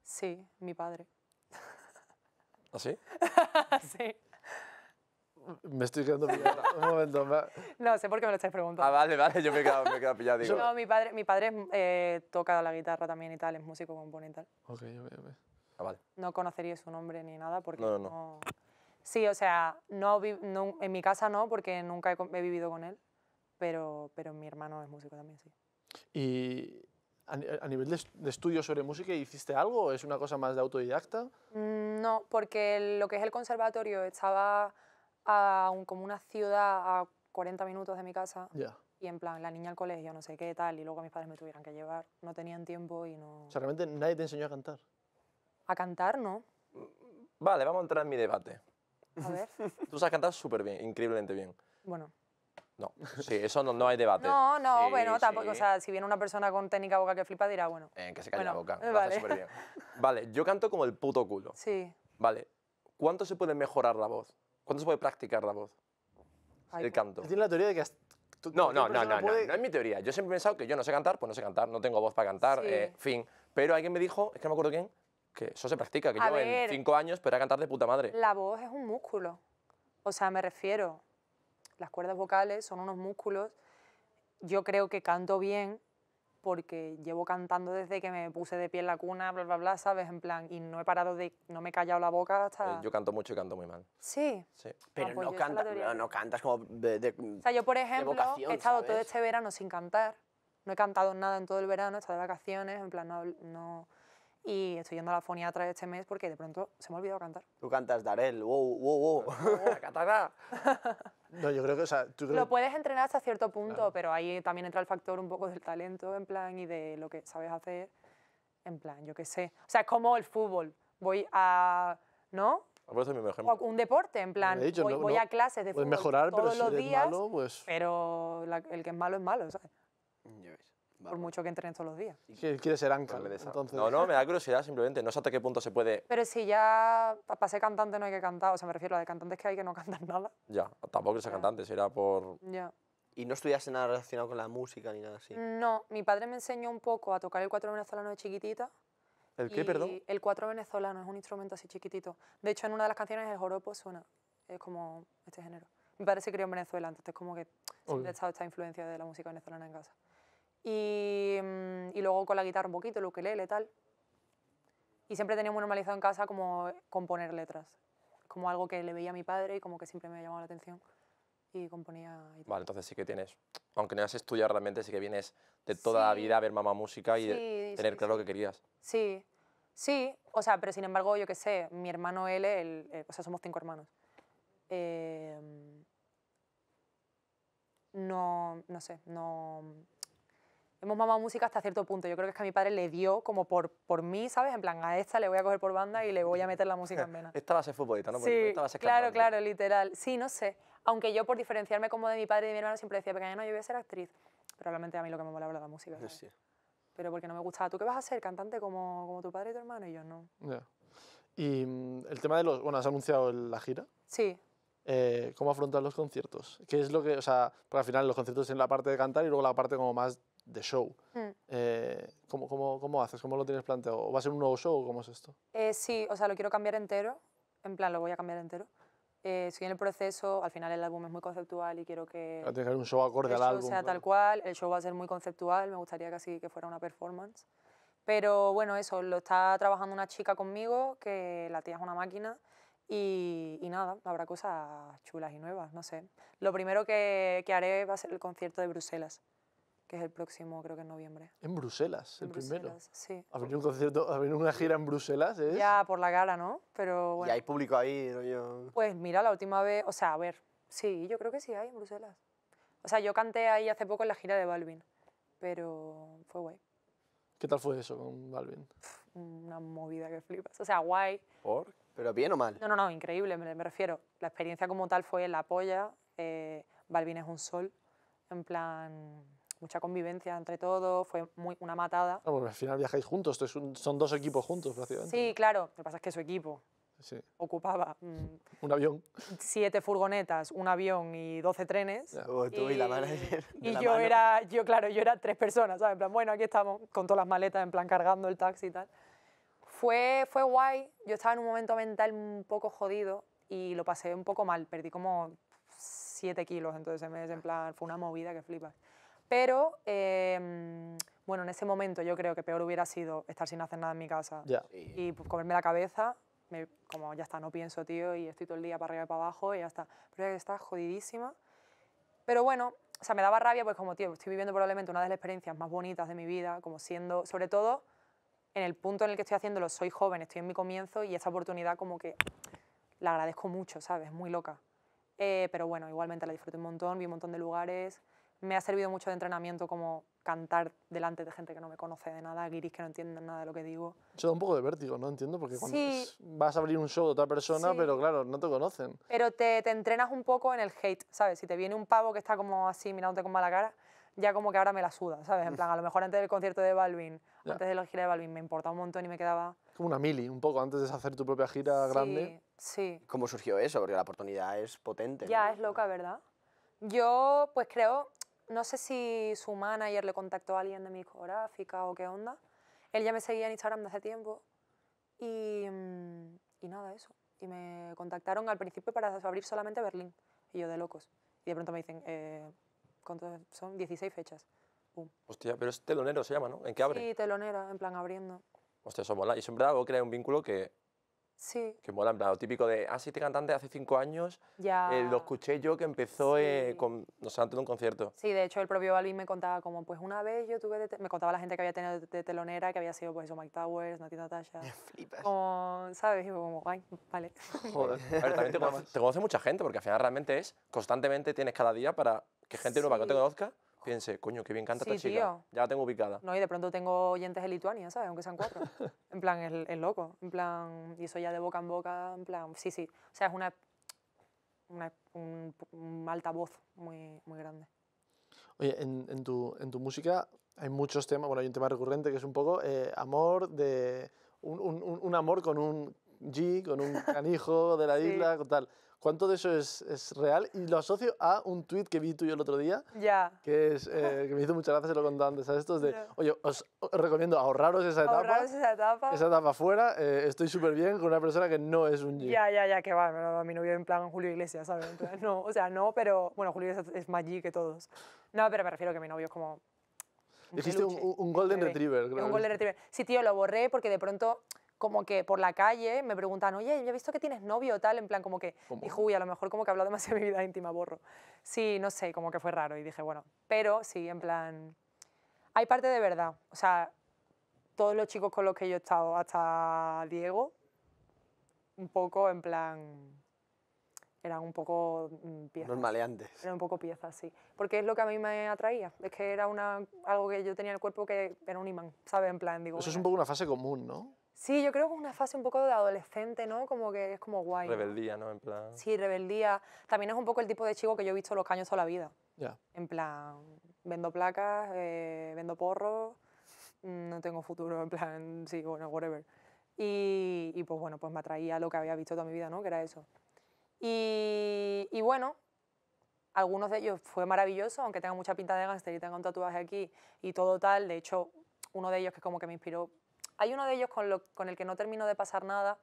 Sí, mi padre. ¿Ah, sí? *laughs* sí. Me estoy quedando pillado. *laughs* Un momento. me- No sé por qué me lo estáis preguntando. Ah, vale, vale, yo me he quedado, me he quedado pillado. Digo, No, mi padre, mi padre eh, toca la guitarra también y tal, es músico, compone y tal. Ok, ok, ok. ah, vale. No conocería su nombre ni nada porque No, no, no. Sí, o sea, no, vi- no- en mi casa no, porque nunca he, he vivido con él, pero, pero mi hermano es músico también, sí. ¿Y a, ni- a nivel de, est- de estudio sobre música hiciste algo o es una cosa más de autodidacta? Mm, No, porque lo que es el conservatorio estaba a un- como una ciudad a 40 minutos de mi casa Ya. y en plan, la niña al colegio, no sé qué tal, y luego mis padres me tuvieran que llevar, no tenían tiempo y no... O sea, realmente nadie te enseñó a cantar. A cantar, ¿no? Vale, vamos a entrar en mi debate. A ver, *laughs* Tú sabes cantar súper bien, increíblemente bien. bueno. No, sí, eso no, no hay debate. No, no, Sí, bueno, tampoco, o sea, si viene una persona con técnica vocal que flipa, dirá, bueno, Eh, que se calle Bueno, la boca. eh, lo hace vale. súper bien. *laughs* Vale, yo canto como el puto culo. sí. Vale, ¿cuánto se puede mejorar la voz? ¿Cuánto se puede practicar la voz? Ay, el canto. Tiene la teoría de que... tú- No, no, no, no, no, puede- no es mi teoría. Yo siempre he pensado que yo no sé cantar, pues no sé cantar, no tengo voz para cantar, Sí. eh, fin. Pero alguien me dijo, es que no me acuerdo quién, que eso se practica, que A yo en ver. cinco años podría cantar de puta madre. La voz es un músculo. O sea, me refiero, las cuerdas vocales son unos músculos. Yo creo que canto bien porque llevo cantando desde que me puse de pie en la cuna, bla, bla, bla, ¿sabes? En plan, y no he parado de, no me he callado la boca Eh, hasta... yo canto mucho y canto muy mal. Sí. Sí. Pero pues no, canta, no, no cantas como de, de- O sea, yo, por ejemplo, vocación, he estado todo ¿sabes? este verano sin cantar. No he cantado nada en todo el verano, he estado de vacaciones, en plan, no... no y estoy yendo a la foniatra este mes porque de pronto se me ha olvidado cantar. Tú cantas Darel, wow, wow, wow. *laughs* No, yo creo que... O sea, tú Lo creo- puedes entrenar hasta cierto punto, Claro. pero ahí también entra el factor un poco del talento, en plan, y de lo que sabes hacer, en plan, yo qué sé. O sea, es como el fútbol. Voy a, ¿no? Por eso es mi mejor O un deporte, en plan, dicho, voy, no- voy no. a clases de Puedes fútbol mejorar, pero todos si los días, malo, pues... pero la- el que es malo es malo, ¿sabes? Ves, Por mucho que entrenes todos los días. que Quiere ser Vale, entonces... No, no, me da curiosidad simplemente. No sé hasta qué punto se puede. Pero si ya para ser cantante no hay que cantar, o sea, me refiero a de cantantes que hay que no cantan nada. Ya, tampoco que Ya. cantante, será por. Ya. Y no estudiaste nada relacionado con la música ni nada así. No, mi padre me enseñó un poco a tocar el cuatro venezolano de chiquitita. ¿El qué, Y perdón? El cuatro venezolano es un instrumento así chiquitito. De hecho, en una de las canciones el joropo suena. Es como este género. Mi padre se crió en Venezuela, entonces como que siempre ha estado esta influencia de la música venezolana en casa. Y, mm, y luego con la guitarra un poquito, el ukelele y tal. Y siempre tenía muy normalizado en casa como componer letras. Como algo que le veía a mi padre y como que siempre me llamaba la atención. Y componía y. Vale, entonces sí que tienes. Aunque no has estudiado realmente, sí que vienes de toda la Sí. vida a ver mamá música y Sí, tener sí, claro lo que querías. Sí, sí, o sea, pero sin embargo, yo qué sé, mi hermano él, el- eh, o sea, somos cinco hermanos. Eh, no, no sé, no... Hemos mamado música hasta cierto punto. Yo creo que es que a mi padre le dio como por, por mí, ¿sabes? En plan, a esta le voy a coger por banda y le voy a meter la música en vena. *laughs* Esta va a ser futbolista, ¿no? Porque Sí, esta va a ser claro, cantante. claro, literal. Sí, no sé. Aunque yo por diferenciarme como de mi padre y de mi hermano siempre decía, pequeña, no, yo voy a ser actriz. Pero realmente a mí lo que me molaba era la música. ¿sabes? Sí. Pero porque no me gustaba. ¿Tú qué vas a ser? ¿Cantante como, como tu padre y tu hermano? Y yo no. Ya. Y mm, el tema de los... Bueno, has anunciado la gira. Sí, eh, ¿Cómo afrontas los conciertos? ¿Qué es lo que... O sea, porque al final los conciertos en la parte de cantar y luego la parte como más de show. Mm. Eh, ¿cómo, cómo, ¿Cómo haces? ¿Cómo lo tienes planteado? ¿O ¿Va a ser un nuevo show o cómo es esto? Eh, sí, o sea, lo quiero cambiar entero. En plan, lo voy a cambiar entero. Eh, estoy en el proceso, al final el álbum es muy conceptual y quiero que Tiene que un show acorde el al show álbum. sea claro. tal cual. El show va a ser muy conceptual, me gustaría casi que fuera una performance. Pero bueno, eso, lo está trabajando una chica conmigo, que la tía es una máquina. Y, y nada, habrá cosas chulas y nuevas, no sé. Lo primero que, que haré va a ser el concierto de Bruselas, que es el próximo, creo que en noviembre. En Bruselas, el En primero. Bruselas, Sí. Abrir un concierto, abrir una gira en Bruselas es... Ya por la cara, ¿no? Pero bueno. Y hay público ahí, rollo... Pues mira, la última vez, o sea, a ver, sí, yo creo que sí hay en Bruselas. O sea, yo canté ahí hace poco en la gira de Balvin, pero fue guay. ¿Qué tal fue eso con Balvin? Una movida que flipas. O sea, guay. ¿Por? ¿Pero bien o mal? No, no, no, increíble, me, me refiero. La experiencia como tal fue la polla. eh, Balvin es un sol, en plan, mucha convivencia entre todos, fue muy, una matada. Ah, porque al final viajáis juntos, esto es un- son dos equipos juntos prácticamente. Sí, claro, lo que pasa es que su equipo Sí, ocupaba mm, Un avión. siete furgonetas, un avión y 12 trenes. Ya. O tú y, la manager. Y la yo mano. era, yo claro, yo era tres personas, ¿sabes? En plan, bueno, aquí estamos con todas las maletas, en plan cargando el taxi y tal. Fue, fue guay, yo estaba en un momento mental un poco jodido y lo pasé un poco mal, perdí como 7 kilos en todo ese mes, en plan, fue una movida que flipas. Pero, em, bueno, en ese momento yo creo que peor hubiera sido estar sin hacer nada en mi casa Ya. Sí. y pues, comerme la cabeza, me- como ya está, no pienso, tío, y estoy todo el día para arriba y para abajo y ya está. Pero que está jodidísima. Pero bueno, o sea, me daba rabia, pues como, tío, estoy viviendo probablemente una de las experiencias más bonitas de mi vida, como siendo, sobre todo, en el punto en el que estoy haciéndolo, soy joven, estoy en mi comienzo y esta oportunidad como que la agradezco mucho, ¿sabes? Muy loca. Eh, pero bueno, igualmente la disfruté un montón, vi un montón de lugares. Me ha servido mucho de entrenamiento como cantar delante de gente que no me conoce de nada, guiris que no entienden nada de lo que digo. Eso da un poco de vértigo, ¿no? Entiendo, porque cuando Sí. es- vas a abrir un show de otra persona, Sí. pero claro, no te conocen. Pero te, te entrenas un poco en el hate, ¿sabes? Si te viene un pavo que está como así mirándote con mala cara, ya como que ahora me la suda, ¿sabes? En plan, a lo mejor antes del concierto de Balvin, Ya. antes de la gira de Balvin, me importaba un montón y me quedaba... Como una mili, un poco, antes de hacer tu propia gira grande. Sí, sí. ¿Cómo surgió eso? Porque la oportunidad es potente. ¿no? Ya, es loca, ¿verdad? Yo, pues creo, no sé si su manager le contactó a alguien de mi discográfica o qué onda. Él ya me seguía en Instagram de hace tiempo. Y, mm, y nada, eso. Y me contactaron al principio para abrir solamente Berlín. Y yo de locos. Y de pronto me dicen, eh, ¿cuántos son? 16 fechas. Hostia, pero es telonero, se llama, ¿no? ¿En qué abre? Sí, telonera, en plan abriendo. Hostia, eso mola. Y eso en verdad luego crea un vínculo que, Sí, que mola, en plan, lo típico de, ah, sí, este cantante hace cinco años, ya. eh, lo escuché yo que empezó eh, con, no sé, antes de un concierto. Sí, de hecho el propio Balvin me contaba como, pues una vez yo tuve, de me contaba la gente que había tenido de, telonera, que había sido pues eso, Mike Towers, Nati Natasha, *laughs* Flipas. como, ¿sabes? Y yo como, ay, vale. Joder. A ver, también te *laughs* conoce, te conoce mucha gente, porque al final realmente es, constantemente tienes cada día para que gente nueva que no te conozca piense, coño, qué bien canta Sí, esta chica. tío. Ya la tengo ubicada. No, y de pronto tengo oyentes de Lituania, ¿sabes? Aunque sean cuatro. *laughs* En plan, es, es loco. En plan, y eso ya de boca en boca, en plan, sí, sí. O sea, es una, una un, un altavoz muy, muy grande. Oye, en, en tu, en tu música hay muchos temas, bueno, hay un tema recurrente que es un poco eh, amor de... Un, un- un- amor con un G, con un *laughs* canijo de la Sí. isla, con tal. ¿Cuánto de eso es, es real? Y lo asocio a un tweet que vi tuyo el otro día, Ya. que, es, eh, que me hizo mucha gracia, se lo contaba antes a estos, de, oye, os, os recomiendo ahorraros esa etapa, Ahorraros esa etapa. esa etapa fuera, eh, estoy súper bien con una persona que no es un G. Ya, ya, ya, que va, me lo da mi novio en plan Julio Iglesias, ¿sabes? En plan, no, o sea, no, pero, bueno, Julio Iglesias es más G que todos. No, pero me refiero que mi novio es como... un Hiciste un, un- Golden. Retriever, creo. un golden retriever. Sí, tío, lo borré porque de pronto, como que por la calle me preguntan, oye, yo he visto que tienes novio tal, en plan como que, ¿Cómo? dije, uy, a lo mejor como que he hablado demasiado de mi vida íntima, borro. Sí, no sé, como que fue raro y dije, bueno, pero sí, en plan, hay parte de verdad. O sea, todos los chicos con los que yo he estado, hasta Diego, un poco en plan, eran un poco mm, piezas. Unos maleantes. Era un poco piezas, sí. Porque es lo que a mí me atraía. Es que era una, algo que yo tenía en el cuerpo que era un imán, ¿sabes? En plan, digo... Eso es un poco una fase común, ¿no? Sí, yo creo que es una fase un poco de adolescente, ¿no? Como que es como guay. ¿no? Rebeldía, ¿no? En plan... Sí, rebeldía. También es un poco el tipo de chico que yo he visto los caños toda la vida. Ya. En plan, vendo placas, eh, vendo porros, mm, no tengo futuro, en plan, sí, bueno, whatever. Y, y, pues bueno, pues me atraía lo que había visto toda mi vida, ¿no? Que era eso. Y, y bueno, algunos de ellos fue maravilloso, aunque tengan mucha pinta de gángster y tengan un tatuaje aquí y todo tal. De hecho, uno de ellos que como que me inspiró. Hay uno de ellos con, lo- con el que no termino de pasar nada,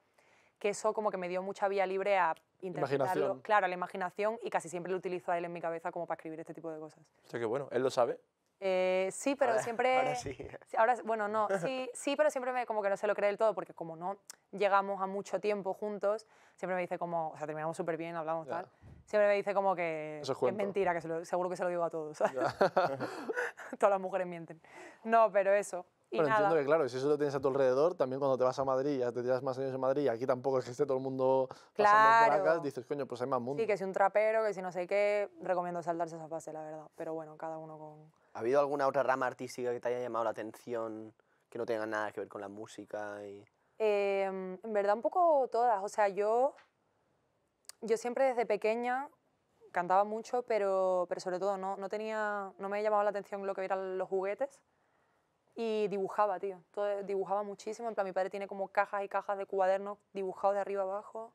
que eso como que me dio mucha vía libre a interpretarlo. Claro, a la imaginación y casi siempre lo utilizo a él en mi cabeza como para escribir este tipo de cosas. Hostia, qué bueno. Él lo sabe. Eh, sí, pero Ahora- siempre... Ahora sí. Ahora, bueno, no, sí, sí, pero siempre me, como que no se lo cree del todo, porque como no llegamos a mucho tiempo juntos, siempre me dice como, o sea, terminamos súper bien, hablamos tal, siempre me dice como que Eso es es mentira, que se lo- seguro que se lo digo a todos. *laughs* Todas las mujeres mienten. No, pero eso. Y Bueno, nada, entiendo que claro, si eso lo tienes a tu alrededor, también cuando te vas a Madrid, ya te tiras más años en Madrid, y aquí tampoco es que esté todo el mundo pasando Claro. placas, dices, coño, pues hay más mundo. sí, que si un trapero, que si no sé qué, recomiendo saltarse esa fase, la verdad. Pero bueno, cada uno con... ¿Ha habido alguna otra rama artística que te haya llamado la atención que no tenga nada que ver con la música? Y... Em, en verdad un poco todas. O sea, yo, yo siempre desde pequeña cantaba mucho, pero, pero sobre todo no, no, tenía, no me llamaba la atención lo que eran los juguetes. Y dibujaba, tío. Todo, dibujaba muchísimo. En plan, mi padre tiene como cajas y cajas de cuadernos dibujados de arriba abajo.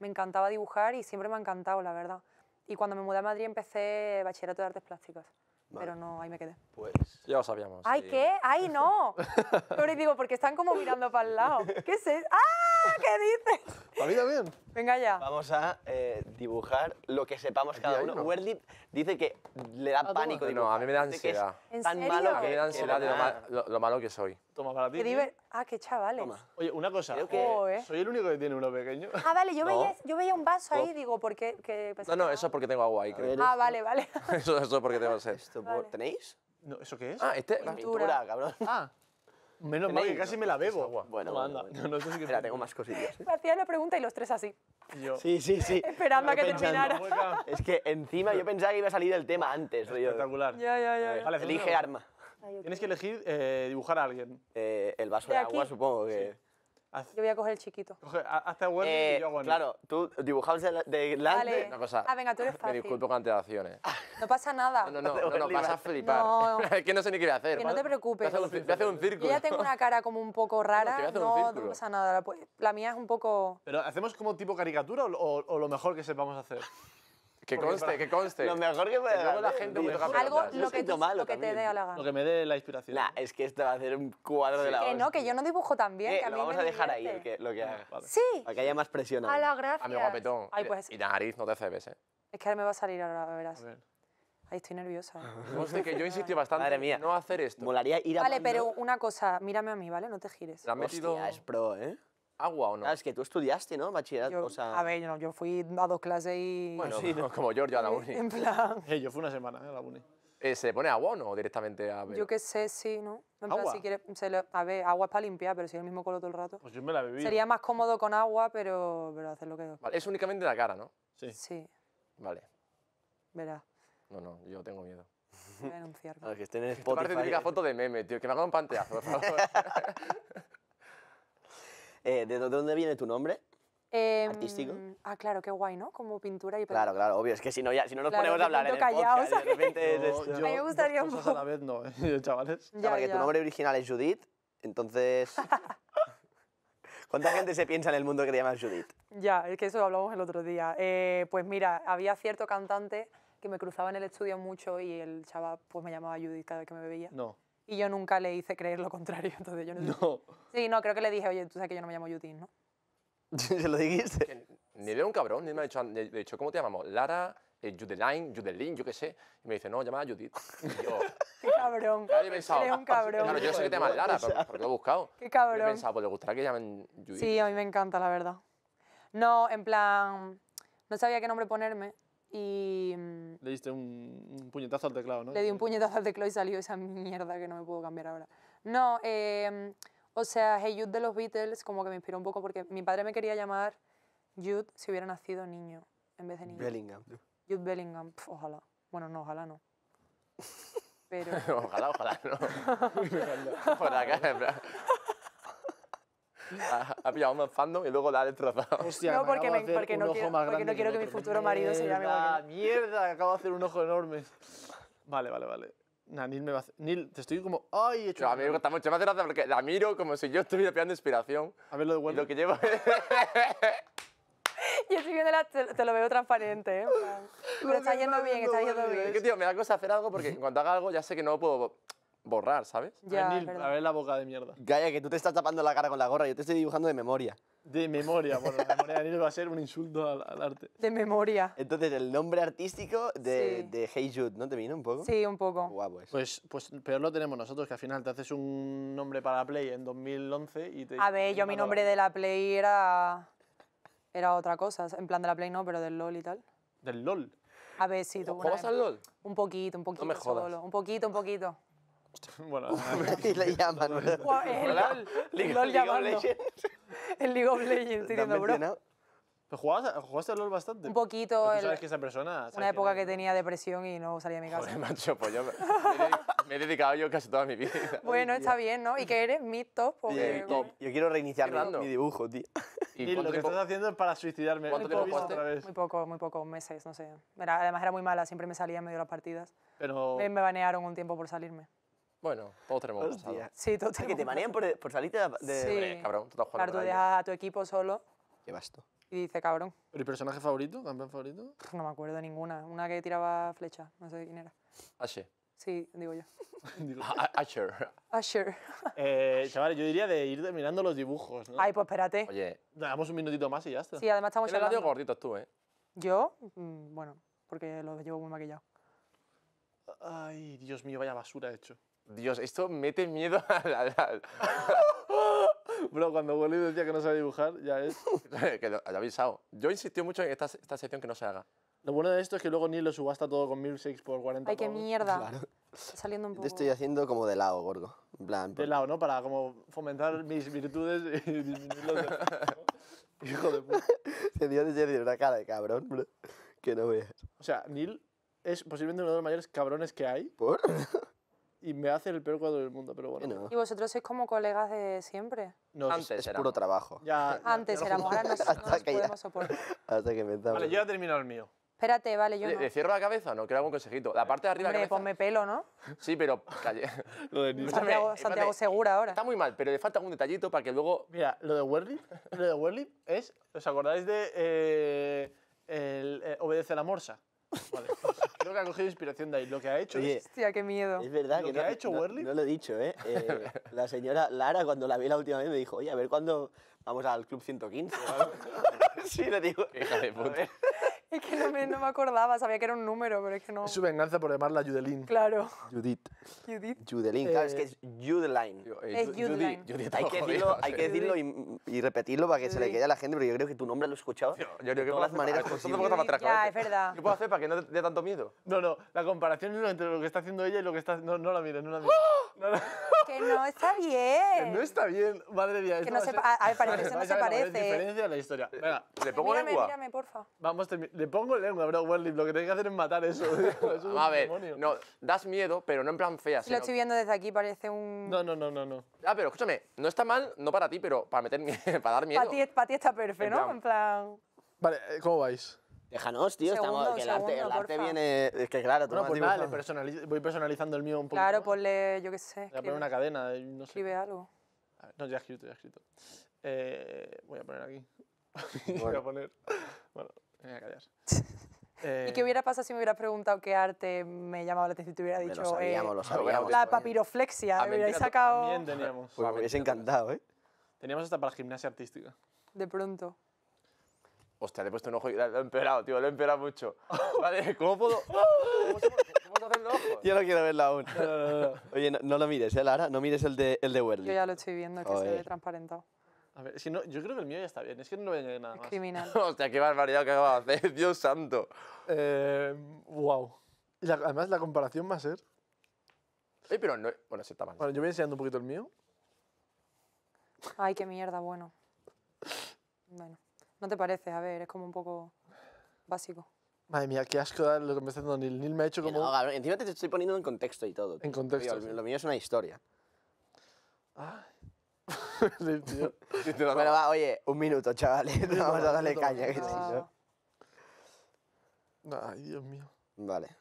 Me encantaba dibujar y siempre me ha encantado, la verdad. Y cuando me mudé a Madrid empecé bachillerato de artes plásticas. pero no, ahí me quedé. Pues. Ya lo sabíamos. ¡Ay, sí. qué! ¡Ay, no! *laughs* Pero digo, porque están como mirando para el lado. ¿Qué es eso? ¡Ah! *laughs* ¿Qué dices? ¿A mí también? Venga ya. Vamos a eh, dibujar lo que sepamos cada hay uno. uno. Werdip dice que le da toma. pánico No, a mí me da Dice que es ansiedad. ¿En tan serio? malo A mí me da que- ansiedad de lo, que- ma- lo- lo malo que soy. Toma para ti. Qué tío. diver- Ah, qué chavales. Toma. Oye, una cosa. Creo que- Joder. Soy el único que tiene uno pequeño. *laughs* Ah, vale, yo, No. veía, yo veía un vaso ahí, digo, ¿por qué? Que No, pensaba no, que eso es porque tengo agua ahí, creo. ver, Ah, vale, vale. *laughs* Eso, eso es porque tengo sed. esto Vale. ¿Tenéis? No, ¿Eso qué es? Ah, este. Pintura. Pintura, cabrón. Ah. Menos mal que casi me la bebo. agua. Bueno, bueno, anda. bueno. No, no sé si Espera, tengo más cosillas. Me hacía la pregunta y los tres así, Yo. Sí, sí, sí. esperando a que Pensando. terminara. Es que encima yo pensaba que iba a salir el tema antes. Espectacular. Ya, ya, ya. Vale, Elige arma. Tienes que elegir eh, dibujar a alguien. Eh, el vaso De de, agua, supongo que. Haz, Yo voy a coger el chiquito. coge, ha- hazte a Wendy Eh, y yo Wendy. claro, tú dibujabas de, de delante. Una cosa. Ah, venga, tú eres Me disculpo con antelaciones. No pasa nada. No, no, no, *laughs* no, no, vas a flipar. No. *laughs* es que no sé ni qué voy a hacer. Que no te preocupes. Voy a hacer un, voy a hacer un Yo círculo. ya tengo una cara como un poco rara. que voy a hacer un No, no círculo. pasa nada. La, mía es un poco... ¿Pero hacemos como tipo caricatura o, o- o lo mejor que sepamos hacer? Que conste, que conste. Lo mejor que puede luego la gente me toca Algo, lo que, tú- malo lo que te dé a la Lo gana. que me dé la inspiración. Nah, es que esto va a hacer un cuadro de la Que no, que yo no dibujo tan bien. Eh, que a lo mí vamos me a dejar ahí, el divierte. que, lo que haga. Vale. Sí. Para que haya más presión. A la gracia. A mi guapetón. Ay, pues, Y nariz, no te cebes, ¿eh? es que ahora me va a salir ahora, verás. A ver. Ahí estoy nerviosa. *laughs* Conste que yo insistí bastante Madre mía. en no hacer esto. Molaría ir a Vale, pero una cosa, mírame a mí, ¿vale? No te gires. ¿Le has metido Hostia, es pro, ¿eh? Agua o no? Claro, es que tú estudiaste, ¿no? Bachillerato, Yo- o sea... a ver, yo, no, yo fui a dos clases y... Bueno, *laughs* como Giorgio a la uni. En plan... *laughs* Eh, yo fui una semana eh, a la uni. Eh, ¿Se pone agua o no directamente a ver? Yo qué sé, sí, ¿no? En plan, ¿Agua? si quieres, se le- a ver, agua es para limpiar, pero si es el mismo color todo el rato. Pues yo me la bebí. Sería más cómodo con agua, pero, pero hacer lo que... Vale, es únicamente la cara, ¿no? Sí. Sí, Vale. verás, No, no, yo tengo miedo. voy a denunciar. Que estén en *laughs* Esto parece Spotify. típica foto de meme, tío. Que me haga un panteazo, por favor. Eh, ¿De dó- dónde viene tu nombre? Em, ¿Artístico? Ah, claro, qué guay, ¿no? Como pintura y... Claro, claro, obvio. Es que si no, ya, si no nos Claro, ponemos a hablar en el callaos, podcast, de repente es Yo, esto. yo, A mí me gustaría un cosas a poco. la vez no, *laughs* eh, chavales. Claro, porque tu nombre original es Judith, entonces... *laughs* ¿Cuánta gente se piensa en el mundo que te llamas Judith? Ya, es que eso lo hablamos el otro día. Eh, pues mira, había cierto cantante que me cruzaba en el estudio mucho y el chaval pues me llamaba Judith cada vez que me veía. No. Y yo nunca le hice creer lo contrario, *laughs* entonces yo no sé- No. Sí, no, creo que le dije, oye, tú sabes que yo no me llamo Judith, ¿no? *laughs* ¿Se lo dijiste? Ni de un cabrón, ni me ha dicho, le he dicho, ¿cómo te llamamos? Lara, eh, Judeline, Judelin, yo qué sé. Y me dice, no, llamada Judith. Y yo, *laughs* Qué cabrón. claro, yo he pensado, Eres un cabrón. Claro, yo sé que te llamas Lara, pero- porque lo he buscado. Qué Yo he cabrón. pensado, pues le gustará que llamen Judith. Sí, a mí me encanta, la verdad. No, en plan, no sabía qué nombre ponerme y mm, Le diste un, un puñetazo al teclado, ¿no? le di un puñetazo al teclado y salió esa mierda que no me puedo cambiar ahora. No, eh, o sea, Hey Jude de los Beatles como que me inspiró un poco porque mi padre me quería llamar Jude si hubiera nacido niño en vez de niña. Bellingham. Jude Bellingham, pf, ojalá. Bueno, no, ojalá no. *laughs* Pero ojalá, ojalá, no. *laughs* *laughs* Por acá. *laughs* Ha, ha pillado un fandom y luego la ha destrozado. Hostia, No, porque me- porque no quiero- porque no quiero que el mi futuro marido se llame igual Mierda, Mierda, acabo de hacer un ojo enorme. Vale, vale, vale. Nah, Nil me va a hacer... Nil, te estoy como... ¡Ay, he hecho... Pero a mí me gusta mucho, me hace gracia porque la miro como si yo estuviera pillando inspiración. A ver lo de Y Wendy. lo que llevo *laughs* Y estoy viendo la, te, te lo veo transparente, ¿eh? Pero está yendo bien, está yendo Es bien. que, tío, me da cosa hacer algo porque en cuanto haga algo ya sé que no puedo borrar, ¿sabes? Ya, a ver la boca de mierda. Calla, que tú te estás tapando la cara con la gorra, yo te estoy dibujando de memoria. De memoria. Bueno, la memoria de Nil va a ser un insulto al, al arte. De memoria. Entonces, el nombre artístico de, Sí. de Hey Jude, ¿no te vino un poco? Sí, un poco. Guapo eso. Pues, pues peor lo tenemos nosotros, que al final te haces un nombre para Play en 2011 y te... A ver, yo mi nombre de la Play era. Era otra cosa. En plan de la Play no, pero del LOL y tal. Del LOL. A ver, sí, una ¿Juegas al LOL? Un poquito, un poquito me jodas. solo. Un poquito, un poquito. *laughs* bueno, *laughs* y le llaman. Guau, El LOL. El LOL League of llamando. Legends. El League of Legends, estoy ¿Te han diciendo, bro. mencionado? ¿Pero jugabas, jugaste al LOL bastante? Un poquito. Tú el- sabes que esa persona... sabes Una época es. que tenía depresión y no salía de mi casa. Joder, macho, pues yo me, *laughs* me he dedi- me he dedicado yo casi toda mi vida. Bueno, está bien, ¿no? ¿Y qué eres? ¿Mid top? o Bien, qué? top. Yo quiero reiniciar Qué mi, random. mi dibujo, tío. ¿Y lo que tiempo- estás haciendo es para suicidarme. ¿Cuánto tiempo jugaste? otra vez. Muy poco, muy pocos meses, no sé. Era- además era muy mala, siempre me salía en medio de las partidas. Pero... Me, me banearon un tiempo por salirme. Bueno, todos tenemos pasado. Hostia. Sí, todo O sea, que te manean por, por salirte de... de- Sí. Hombre, cabrón, tú estás jugando Claro, tú dejas a tu equipo solo Qué vasto. y dices, cabrón, ¿Y personaje favorito? ¿Campeón favorito? no me acuerdo de ninguna. Una que tiraba flecha, no sé quién era. Ashe. Sí, digo yo. *laughs* Digo, A- Usher. Usher. eh, chavales, yo diría de ir terminando los dibujos, ¿no? Ay, pues espérate. Oye, Damos un minutito más y ya está. Sí, además estamos tienes labios hablando. gorditos tú, ¿eh? Yo, mm, bueno, porque lo llevo muy maquillado. Ay, Dios mío, vaya basura he hecho. Dios, esto mete miedo *laughs* al... al- al- *laughs* Bro, cuando Wally decía que no sabe dibujar, ya es. *laughs* que lo haya avisado. Yo insistí mucho en esta, esta sección que no se haga. Lo bueno de esto es que luego Neil lo subasta todo con milkshakes por 40 Ay, qué pavos. mierda. Claro. Saliendo un poco. te estoy haciendo como de lado, gordo. En plan, De lado, ¿no? Para como fomentar mis virtudes y disminuir los. Hijo de puta. te dio de serio una cara de cabrón, bro. Que no veas. O sea, Neil es posiblemente uno de los mayores cabrones que hay ¿Por? Y me hace el peor cuadro del mundo, pero bueno. no. Y vosotros sois como colegas de siempre. Nos- Antes Es éramos. puro trabajo. ya, ya- Antes ya lo éramos, ahora nos, no *laughs* Hasta nos que ya- podemos soportar. *laughs* Hasta que me Vale, yo ya he terminado el mío. Espérate, vale, yo ¿Le, no. le cierro la cabeza? No, quiero algún consejito. La parte de arriba de Hombre, la cabeza... ponme pelo, ¿no? Sí, pero... calle- *laughs* Lo de Santiago, espérate. Santiago Segura ahora. Está muy mal, pero le falta algún detallito para que luego... Mira, lo de Werlip, lo de Werlip es, ¿os acordáis de eh, el, eh, Obedece a la Morsa? Vale, pues creo que ha cogido inspiración de ahí. Lo que ha hecho Oye, es... Hostia, qué miedo. Es verdad Lo que, que no, ha hecho no- Werly- no lo he dicho, ¿eh? *laughs* Eh, La señora Lara, cuando la vi la última vez, me dijo, oye, a ver cuándo vamos al Club 115. o algo". *laughs* sí, le digo. Hija de "A puta. Ver". *laughs* Es que no me, no me acordaba, sabía que era un número, pero es que no. Es su venganza por llamarla Judelín. Claro. Judith. Judith. Judelín, claro, es que Eh, es Judeline. Tío, eh, Es Ju- Judeline. Judy Hay que decirlo, hay que sea. decirlo y, y repetirlo para que se le quede a la gente, pero yo creo que tu nombre lo he escuchado Yo creo de que todas las maneras posibles. Judith, ya, es verdad. ¿Qué puedo hacer para que no te dé tanto miedo? No, no, la comparación es entre lo que está haciendo ella y lo que está... No, no la mires, no la mires. No, no, Que no está que bien. no está bien, madre mía. esto no se *laughs* a ver, parecerse no se la parece, ¿eh? diferencia de la historia. Venga, ¿Le pongo mírame, lengua? mírame, porfa. vamos, le pongo lengua, bro, Werlip. Lo que tenéis que hacer es matar eso. *laughs* tío, a ver, demonio. no, das miedo, pero no en plan fea. Si lo sino- estoy viendo desde aquí, parece un. No, no, no, no, no. Ah, pero escúchame, no está mal, no para ti, pero para meter *laughs* para dar miedo. Para ti, pa' ti está perfecto, ¿no? En plan. Vale, eh, ¿cómo vais? Déjanos, tío, estamos, Segundo, que el arte, el segundo, arte porfa. viene... Es que claro, tú Bueno, has pues nada, le dibujado. personalizo- voy personalizando el mío un poco. Claro, ponle, yo qué sé. Voy a poner una cadena, eh, no sé. escribe algo. A ver, no, ya he escrito, ya he escrito. Eh, voy a poner aquí. *laughs* voy a Bueno. poner. Bueno, me voy a callar. *laughs* ¿Y Eh, qué hubiera pasado si me hubieras preguntado qué arte me llamaba la atención y te hubiera dicho. Lo sabíamos, eh, lo sabíamos. la papiroflexia, Ah, me hubierais sacado También teníamos. Pues me hubiese encantado, ¿eh? Teníamos hasta para gimnasia artística. de pronto. Hostia, le he puesto un ojo y lo he empeorado, tío, lo he empeorado mucho. *laughs* Vale, ¿cómo puedo...? *laughs* ¿Cómo se hacen los ojos? Yo no quiero verlo aún. No, no, no, no. Oye, no, no lo mires, ¿eh, Lara? No mires el de, el de Yo Werly. ya lo estoy viendo, que se ve transparentado. A ver, que no, yo creo que el mío ya está bien. Es que no voy a añadir nada más. criminal. *laughs* Hostia, qué barbaridad que acabo de hacer, Dios santo. Eh, wow. Y la- además, la comparación va a ser. Ey, pero no... Bueno, sí está mal. Bueno, yo voy enseñando un poquito el mío. Ay, qué mierda, bueno. Bueno, no te parece, a ver, es como un poco básico. Madre mía, qué asco da lo que me está haciendo Neil. Neil me ha hecho Que como. no, cabrón, encima te estoy poniendo en contexto y todo. tío. En contexto, Tío, sí. lo, lo mío es una historia. Ay. *laughs* Sí, tío. Bueno, va, oye, un minuto, chavales. *laughs* Vamos a darle caña. que. Ay, Dios mío. Vale.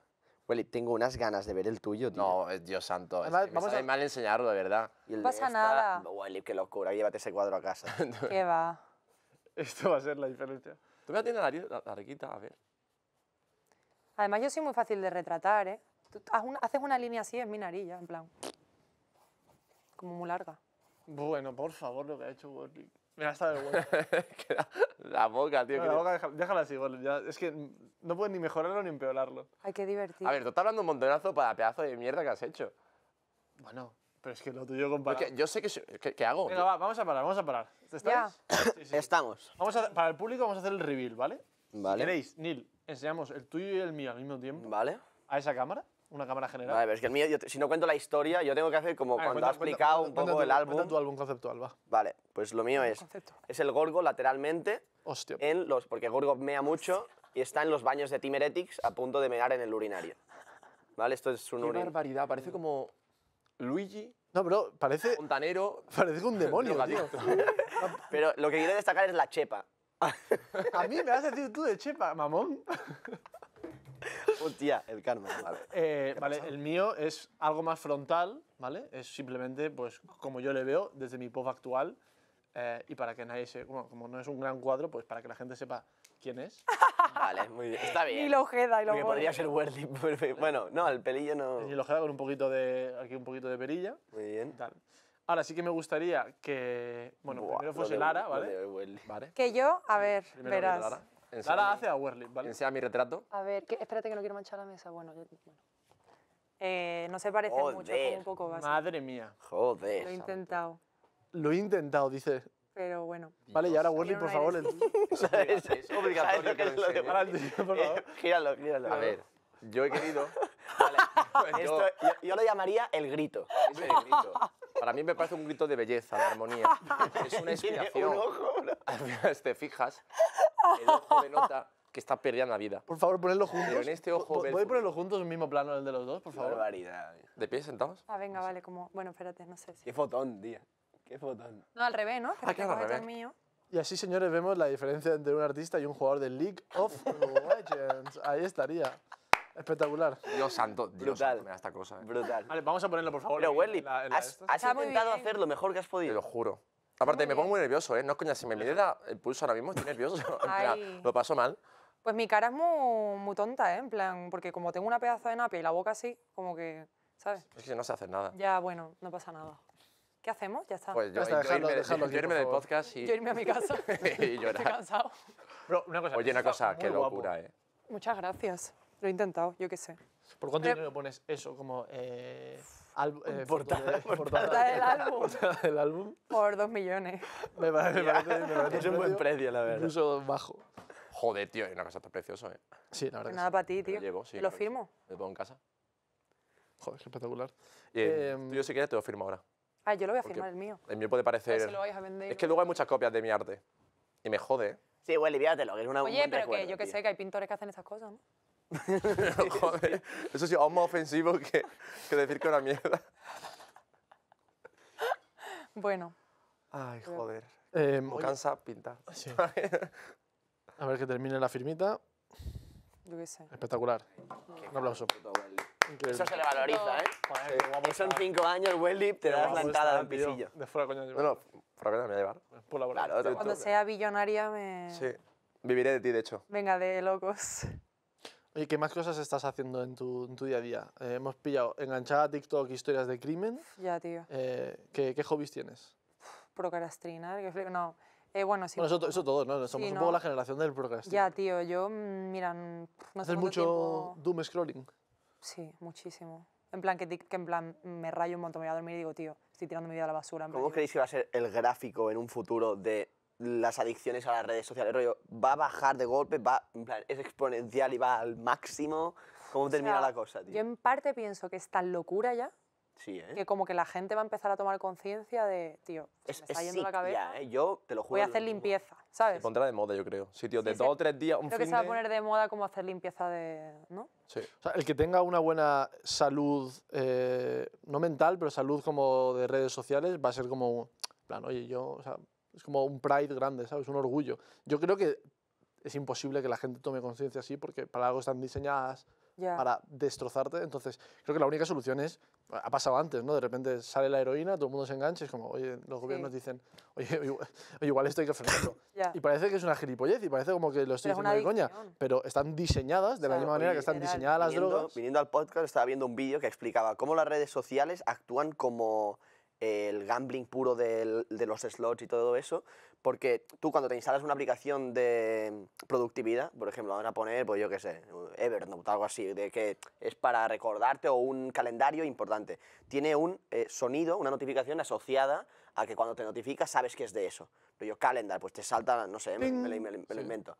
Welly, tengo unas ganas de ver el tuyo, tío. No, Dios santo. Es que vamos a- mal enseñarlo, de verdad. Y el No de pasa esta- nada. Welly, qué locura. Llévate ese cuadro a casa. *laughs* ¿Qué va? Esto va a ser la diferencia. Tú me tienes la, nariz- la, la riquita, a ver. Además, yo soy muy fácil de retratar, ¿eh? Tú haz una- haces una línea así, es mi narilla, en plan. Como muy larga. Bueno, por favor, lo que ha hecho Warwick. Me ha estado vergüenza. *laughs* Que la, la boca, tío. No, que- la boca, deja- déjala así, Warwick, ya. Es que no puedes ni mejorarlo ni empeorarlo. Ay, qué divertido. A ver, tú estás hablando un montonazo para pedazo de mierda que has hecho. Bueno, pero es que lo tuyo comparado. Porque yo sé que... ¿Qué, qué hago? Venga, va, vamos a parar, vamos a parar. ¿Estáis? Ya. *clears throat* Sí, sí. Estamos. Vamos a, para el público vamos a hacer el reveal, ¿vale? Vale. ¿Queréis, Neil, enseñamos el tuyo y el mío al mismo tiempo Vale. a esa cámara? Una cámara general. Vale, pero es que el mío, yo si no cuento la historia, yo tengo que hacer como Venga, cuando cuenta- ha explicado cuenta- un cuenta poco tu- el álbum. Cuenta tu álbum conceptual, va. Vale, pues lo mío es, concepto. es el Gorgo lateralmente Hostia. en los, porque Gorgo mea mucho y está en los baños de Timeretics a punto de mear en el urinario. ¿Vale? Esto es un Qué urinario. barbaridad, parece como Luigi, No, bro, parece, fontanero. parece un demonio, tío. *laughs* Pero lo que quiero destacar es la chepa. A mí me vas a decir tú de chepa, mamón. *laughs* *laughs* Hostia, el karma. Vale. Eh, vale, el mío es algo más frontal, ¿vale? Es simplemente, pues, como yo le veo desde mi pop actual. eh, y para que nadie se. Bueno, como no es un gran cuadro, pues para que la gente sepa quién es. *laughs* Vale, muy bien. Está bien. Y lo ojeda y lo Porque podría ser Werly. *laughs* Bueno, no, el pelillo no. Y lo queda con un poquito de, aquí un poquito de perilla. Muy bien. tal. Ahora sí que me gustaría que, bueno, Buah, primero fuese de- Lara, ¿vale? Vale. Que yo, a ver, Primero verás. Enseña Lara mi- hace a Werly, ¿vale? Enseña mi retrato. A ver, que, espérate que no quiero manchar la mesa. Bueno, yo- bueno. Eh, no se parece mucho, es como un poco básico. Madre mía. Joder. Lo he intentado, Lo he intentado, dice. pero bueno. Vale, y ahora Werly, por favor. el-. *laughs* Es obligatorio *laughs* ¿Sabes lo que lo enseñe. El por favor. *laughs* Gíralo, gíralo. A ver, yo he querido. Esto, yo, yo, yo lo llamaría el grito. ese grito. Para mí me parece un grito de belleza, de armonía. Es una Tiene inspiración. un ojo, *laughs* Al final, si te fijas, el ojo denota que está perdida en la vida. Por favor, ponedlo juntos. Pero en este ojo ¿Po- ve el ¿Podéis futuro. ponerlo juntos en el mismo plano el de los dos, por favor? barbaridad. ¿De pie sentados? Ah, venga, vale, como. Bueno, espérate, no sé. si- Qué fotón, tío. Qué fotón. No, al revés, ¿no? Que Ah, claro, al revés. el mío. Y así, señores, vemos la diferencia entre un artista y un jugador de League of Legends. Ahí estaría. Espectacular. Dios santo, Dios Brutal. santo, esta cosa. eh. Brutal. Vale, vamos a ponerlo, por favor. Pero la has, has intentado hacer lo mejor que has Te podido. lo juro. Aparte, muy me pongo muy nervioso, ¿eh? No es coña, si me mide el pulso ahora mismo, estoy nervioso. *laughs* En plan, lo paso mal. Pues mi cara es muy, muy tonta, ¿eh? En plan, porque como tengo una pedazo de napia y la boca así, como que, ¿sabes? Es que no sé hacer nada. Ya, bueno, no pasa nada. ¿Qué hacemos? Ya está. Pues yo, está, yo dejadlo- irme, dejadlo yo aquí, irme por del favor. podcast y, Yo irme a mi casa. *laughs* y Estoy llorar. cansado. Pero una cosa. Oye, una está cosa, muy qué guapo. locura, ¿eh? Muchas gracias. Lo he intentado, yo qué sé. ¿Por cuánto Pero- dinero pones eso? Como. Eh, álbum- eh, Portada, *laughs* foto de- Portada del álbum. *laughs* portada del álbum. Por dos millones. Me parece, me parece, me parece Es un buen precio, la verdad. Incluso bajo. Joder, tío, es una cosa está precioso, ¿eh? Sí, la verdad. Pues que nada para ti, tío. Lo llevo, sí. Lo firmo. Me pongo en casa. sí. Joder, qué espectacular. Eh, Em, tú, yo si quieres te lo firmo ahora. Ah, yo lo voy a firmar el mío. El mío puede parecer... si lo vais a vender. Es que luego hay muchas copias de mi arte. Y me jode, ¿eh? Sí, Werly, pídatelo, que es una un Oye, buen pero que yo que sé que hay pintores que hacen estas cosas, ¿no? *laughs* Joder, eso sí, aún más ofensivo que, que decir que una mierda. Bueno, Ay, joder. Me oye, cansa pintar. sí. *laughs* A ver que termine la firmita. yo qué sé. Espectacular. Un aplauso. Increíble. Eso se le valoriza, ¿eh? Joder, en está. cinco años, Werly, te Qué das la entrada del pisillo. De fuera, coño. Bueno, por acá me voy a llevar. por la Claro, te- Cuando sea billonaria me... Sí. Viviré de ti, de hecho. Venga, de locos. *laughs* Oye, ¿qué más cosas estás haciendo en tu, en tu día a día? Eh, hemos pillado enganchada a TikTok historias de crimen. Ya, tío. Eh, ¿qué, qué hobbies tienes? Procrastinar, que flipo. No. Eh, bueno, sí. bueno, eso, eso todos, ¿no? Somos Sí, un poco ¿no? la generación del procrastinación. Ya, tío, yo, mm, mira, mm, no sé ¿Haces cuánto mucho tiempo- doom scrolling? Sí, muchísimo. En plan, que, en plan me rayo un montón, me voy a dormir y digo, tío, estoy tirando mi vida a la basura. En plan, ¿Cómo creéis que va a ser el gráfico en un futuro de las adicciones a las redes sociales? Rollo, ¿va a bajar de golpe? Va, en plan, ¿Es exponencial y va al máximo? ¿Cómo o termina sea, la cosa, tío? Yo en parte pienso que es tan locura ya, Sí, ¿eh? que como que la gente va a empezar a tomar conciencia de, tío, se Es, me está es yendo la sick cabeza, ya, ¿eh? Yo te lo juro. voy a hacer limpieza, Se ¿sabes? pondrá de moda, yo creo. Sitios de Sí, dos se- o tres días, un Creo que fin se va a de- poner de moda como hacer limpieza de, ¿no? Sí. O sea, el que tenga una buena salud, eh, no mental, pero salud como de redes sociales, va a ser como, en plan, oye, yo, o sea, es como un pride grande, ¿sabes? Un orgullo. Yo creo que es imposible que la gente tome conciencia así, porque para algo están diseñadas Ya. para destrozarte. Entonces, creo que la única solución es, ha pasado antes, ¿no? De repente sale la heroína, todo el mundo se engancha, y es como, oye, los gobiernos dicen, oye, *laughs* igual, igual esto hay que frenarlo. *laughs* Ya. Y parece que es una gilipollez y parece como que lo estoy Pero diciendo de una coña, pero están diseñadas de la sea, misma manera que están diseñadas las viniendo, drogas. Viniendo al podcast estaba viendo un vídeo que explicaba cómo las redes sociales actúan como el gambling puro del- de los slots y todo eso, porque tú cuando te instalas una aplicación de productividad, por ejemplo, vamos a poner, pues yo qué sé, Evernote, algo así, de que es para recordarte o un calendario importante, tiene un eh, sonido, una notificación asociada a que cuando te notifica sabes que es de eso. Pero yo calendar, pues te salta, no sé, me, me me me lo invento.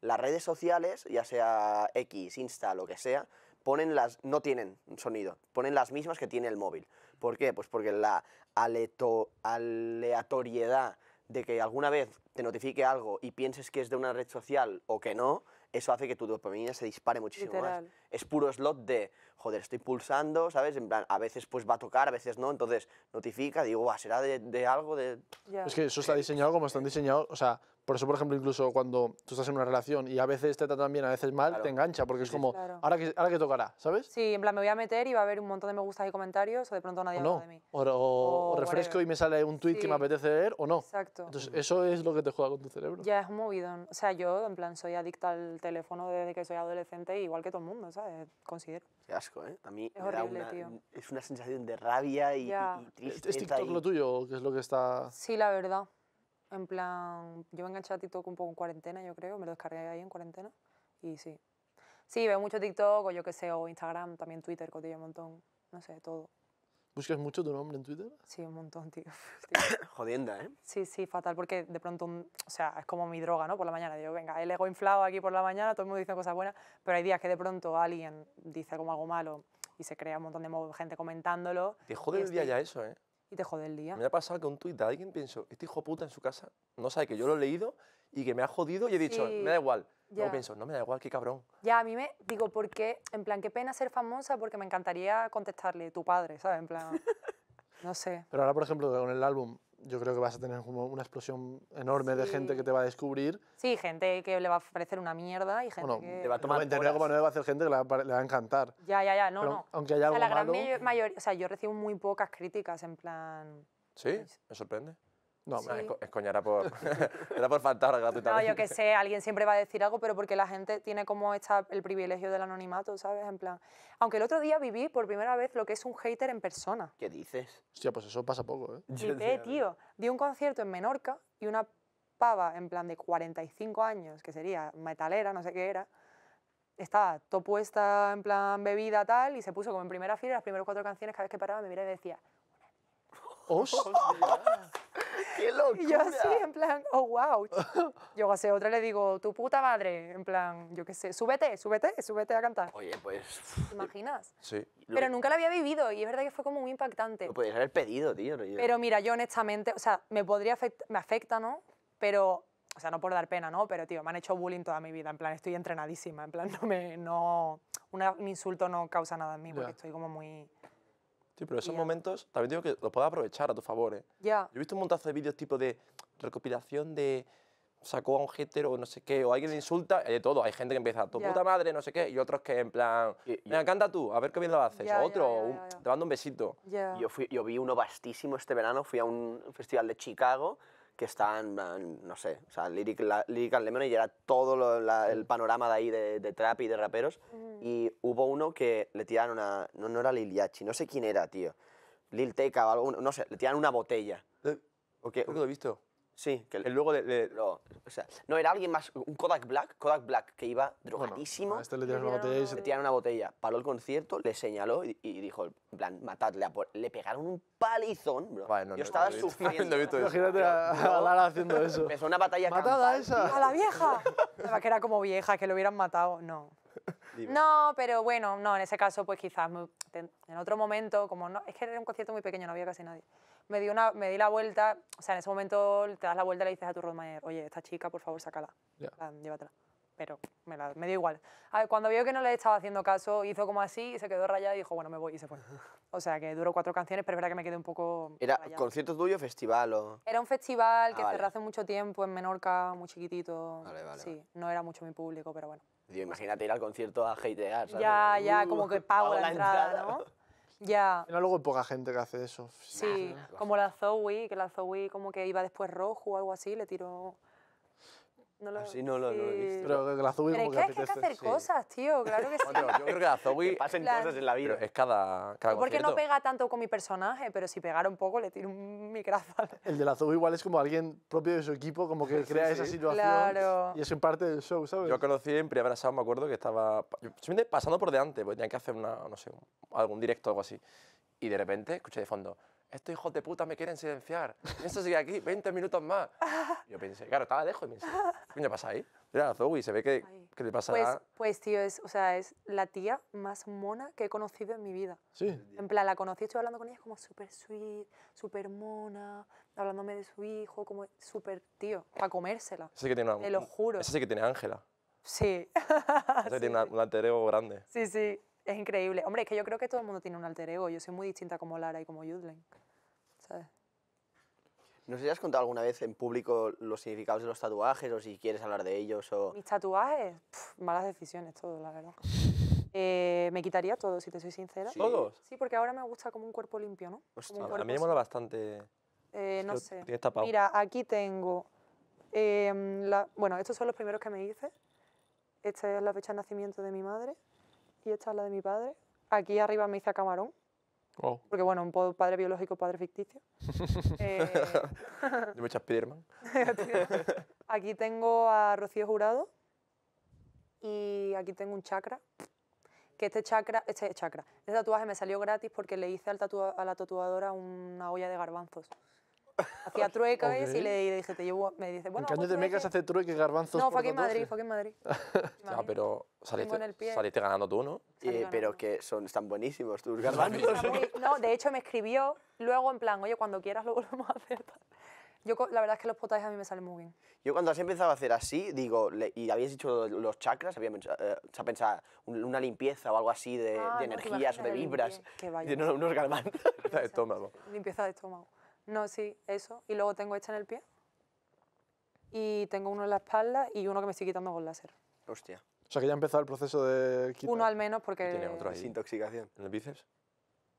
Las redes sociales, ya sea X, Insta, lo que sea, ponen las, no tienen sonido, ponen las mismas que tiene el móvil. ¿Por qué? Pues porque la aleatoriedad de que alguna vez te notifique algo y pienses que es de una red social o que no, eso hace que tu dopamina se dispare muchísimo más. Es puro slot de, joder, estoy pulsando, ¿sabes? En plan, a veces pues va a tocar, a veces no, entonces notifica, digo, "Buah, será de, de algo, de... Ya. Es que eso está diseñado como están diseñados. O sea, por eso, por ejemplo, incluso cuando tú estás en una relación y a veces te tratan bien, a veces mal, Claro. te engancha, porque es como, Claro. ahora, que, ahora que tocará, ¿sabes? Sí, en plan, me voy a meter y va a haber un montón de me gustas y comentarios o de pronto nadie O habla no. de mí. O, o- o refresco whatever. y me sale un tweet que Sí. me apetece leer o no. Exacto. Entonces, eso es lo que te juega con tu cerebro. Ya es un movidón. O sea, yo, en plan, soy adicta al teléfono desde que soy adolescente, igual que todo el mundo, ¿sabes? Considero. Qué asco, ¿eh? A mí Es me da horrible, una, tío. es una sensación de rabia y, y- Ya. y ¿Es, tristeza. es TikTok y- lo tuyo o qué es lo que está...? Sí, la verdad. En plan, yo me enganché a TikTok un poco en cuarentena, yo creo. Me lo descargué ahí en cuarentena. Y sí. Sí, veo mucho TikTok o yo qué sé, o Instagram, también Twitter, cotillo un montón. No sé, todo. ¿Buscas mucho tu nombre en Twitter? Sí, un montón, *coughs* tío. Jodienda, ¿eh? Sí, sí, fatal, porque de pronto, un- o sea, es como mi droga, ¿no? Por la mañana, digo, venga, el ego inflado aquí por la mañana, todo el mundo dice cosas buenas, pero hay días que de pronto alguien dice como algo malo y se crea un montón de gente comentándolo Te jode el día ya eso, ¿eh? y te jode el día. Me ha pasado que un tuit de alguien pienso, este hijo puta en su casa no sabe que yo lo he leído y que me ha jodido y he dicho, Sí, me da igual. Luego pienso, no me da igual, qué cabrón. Ya, a mí me, digo, porque, en plan, qué pena ser famosa porque me encantaría contestarle, tu padre, ¿sabes? En plan, *laughs* no sé. Pero ahora, por ejemplo, con el álbum, yo creo que vas a tener como una explosión enorme de gente que Sí. te va a descubrir. Sí, gente que le va a parecer una mierda y gente Bueno, que... Te va a tomar 99,9 va a ser gente que le va, le va a encantar. Ya, ya, ya, no, Pero no. aunque haya O sea, algo la gran malo... mayoría, o sea, yo recibo muy pocas críticas, en plan... ¿Sí? Me sorprende. No, Sí. Es, co- es coña, era por, *laughs* era por faltar No, gratuitamente. yo que sé, alguien siempre va a decir algo, pero porque la gente tiene como esta, el privilegio del anonimato, ¿sabes? En plan... Aunque el otro día viví por primera vez lo que es un hater en persona. ¿Qué dices? Hostia, pues eso pasa poco, ¿eh? Flipé, tío. Di un concierto en Menorca y una pava en plan de 45 años, que sería metalera, no sé qué era, estaba todo puesta en plan bebida tal y se puso como en primera fila las primeras cuatro canciones, cada vez que paraba me miraba y decía, ¡Hostia! *laughs* *laughs* ¡Qué locura! y yo así en plan, oh wow. Yo a ese otra le digo, tu puta madre, en plan, yo qué sé, súbete, súbete, súbete a cantar. Oye, pues ¿Te imaginas? Sí. lo, Pero nunca la había vivido y es verdad que fue como muy impactante. lo podías haber pedido, tío. Pero mira, yo honestamente, o sea, me podría afect- me afecta, ¿no? Pero, o sea, no por dar pena, ¿no? Pero, tío, me han hecho bullying toda mi vida, en plan, estoy entrenadísima, en plan, *laughs* no me, no, una- un insulto no causa nada en mí, porque Ya. estoy como muy, Sí, pero esos Ya. momentos también digo que los puedes aprovechar a tu favor, ¿eh? ya, Yo he visto un montazo de vídeos tipo de recopilación de sacó a un hater o no sé qué, o alguien le insulta, hay de todo. Hay gente que empieza, tu Ya. puta madre, no sé qué, y otros que en plan, Y- y- venga, canta tú, a ver qué bien lo haces. O otro, un- te mando un besito. Yo, fui, yo vi uno vastísimo este verano, fui a un festival de Chicago que en, no sé, o sea, Lyric, la, Lyrical Lemonade y era todo lo- la- el panorama de ahí de, de trap y de raperos. Y hubo uno que le tiraron una, no, no era Lil Yachty, no sé quién era, tío. Lil Teca o algo, no sé, le tiraron una botella. Eh, ¿O qué? Creo que lo he visto. Sí, que luego de, de- lo- o sea, no, era alguien más, un Kodak Black, Kodak Black, que iba Bueno, drogadísimo. a este le tiras Le una tiraron botella y una se... Le tiraron una botella, paró el concierto, le señaló y, y dijo, en plan, matadle. a por-". Le pegaron un palizón, bro. Vale, no, Yo *laughs* no, estaba no lo he visto. sufriendo. No. Imagínate a, a Lara haciendo *laughs* eso. Empezó una batalla ¡Matada campal, esa! tío. ¡A la vieja! *laughs* Que era como vieja, que lo hubieran matado. No. No, pero bueno, no, en ese caso, pues quizás en otro momento, como no, es que era un concierto muy pequeño, no había casi nadie. Me di, una, me di la vuelta, o sea, en ese momento te das la vuelta y le dices a tu roadmanager, oye, esta chica, por favor, sácala, plan, llévatela. Pero me, la- me dio igual. A ver, cuando vio que no le estaba haciendo caso, hizo como así y se quedó rayada y dijo, bueno, me voy y se fue. O sea, que duró cuatro canciones, pero es verdad que me quedé un poco ¿Era rayada. concierto tuyo, festival o...? Era un festival Ah, que vale. cerró hace mucho tiempo en Menorca, muy chiquitito. Vale, vale, sí, no era mucho mi público, pero bueno. Imagínate ir al concierto a hatear, ¿sabes? Ya, ya, como que pago la entrada, ¿no? *laughs* Ya, final luego hay poca gente que hace eso. sí, como la Zoe, que la Zoe como que iba después rojo o algo así, le tiró... No lo, Así no lo- no lo he visto. Pero que la Zubi Pero como es que que hay que hacer cosas, tío, claro que sí. Bueno, yo creo que la Zoe *laughs* Que pasen plan- cosas en la vida. pero es cada, cada Porque no pega tanto con mi personaje, pero si pegara un poco le tiro un micrazo. *laughs* El de la igual es como alguien propio de su equipo, como que crea esa situación Claro. y es en parte del show, ¿sabes? Yo conocí en Primavera Sound, me acuerdo que estaba yo simplemente pasando por delante, porque tenía que hacer una, no sé, algún directo o algo así. Y de repente escuché de fondo, estos hijos de puta me quieren silenciar. Pienso seguir aquí 20 minutos más. Y *laughs* yo pensé, claro, estaba lejos y pensé, ¿qué coño pasa ahí? Era la Zoe, se ve que, que le pasa Pues, pues tío, es, o sea, es la tía más mona que he conocido en mi vida. Sí. En plan, la conocí, estuve hablando con ella, es como súper sweet, súper mona, hablándome de su hijo, como súper, tío, para comérsela. Sí que tiene una, Te lo juro. Ese sí que tiene Ángela. Sí, *laughs* Ese que tiene un grande. sí, sí. Es increíble. Hombre, es que yo creo que todo el mundo tiene un alter ego. Yo soy muy distinta como Lara y como Yudlen. ¿Sabes? No sé si has contado alguna vez en público los significados de los tatuajes o si quieres hablar de ellos o... Mis tatuajes, malas decisiones, todo, la verdad. Eh, me quitaría todo, si te soy sincera. Sí. ¿Todos? Sí, porque ahora me gusta como un cuerpo limpio, ¿no? Hostia. Como un A mí me mola bastante. Eh, no sé. Tienes tapado. Mira, aquí tengo. em, la- bueno, estos son los primeros que me hice. Esta es la fecha de nacimiento de mi madre y esta es la de mi padre. Aquí arriba me hice a camarón, Wow. porque bueno, un padre biológico, padre ficticio. *laughs* Eh, Yo me Spiderman. *laughs* aquí tengo a Rocío Jurado y aquí tengo un chakra. Que este chakra, este chakra, este tatuaje me salió gratis porque le hice al tatua- a la tatuadora una olla de garbanzos. Hacía *laughs* trueques Ok. y le, y le dije, te llevo, me dice, bueno, ¿En qué año te mecas trueque". hace trueque garbanzos No, fue aquí en? Madrid, fue aquí en Madrid. Ya, Imagina. pero saliste, saliste ganando tú, ¿no? Eh, pero que son, están buenísimos tus garbanzos. muy- No, de hecho me escribió luego en plan, oye, cuando quieras lo volvemos a hacer. tal. Yo, la verdad es que los potajes a mí me salen muy bien. Yo cuando has empezado a hacer así, digo, le- y habías dicho los chakras, había pensado, eh, o sea, pensaba un- una limpieza o algo así de, Ah, de no, energías o de vibras. limpie- que vaya. Y no, unos garbanzos. De estómago. Limpieza de estómago. No, sí, eso. Y luego tengo este en el pie. Y tengo uno en la espalda y uno que me estoy quitando con láser. Hostia, O sea que ya ha empezado el proceso de quitar. Uno al menos porque... tiene otro ahí. desintoxicación. ¿En el bíceps?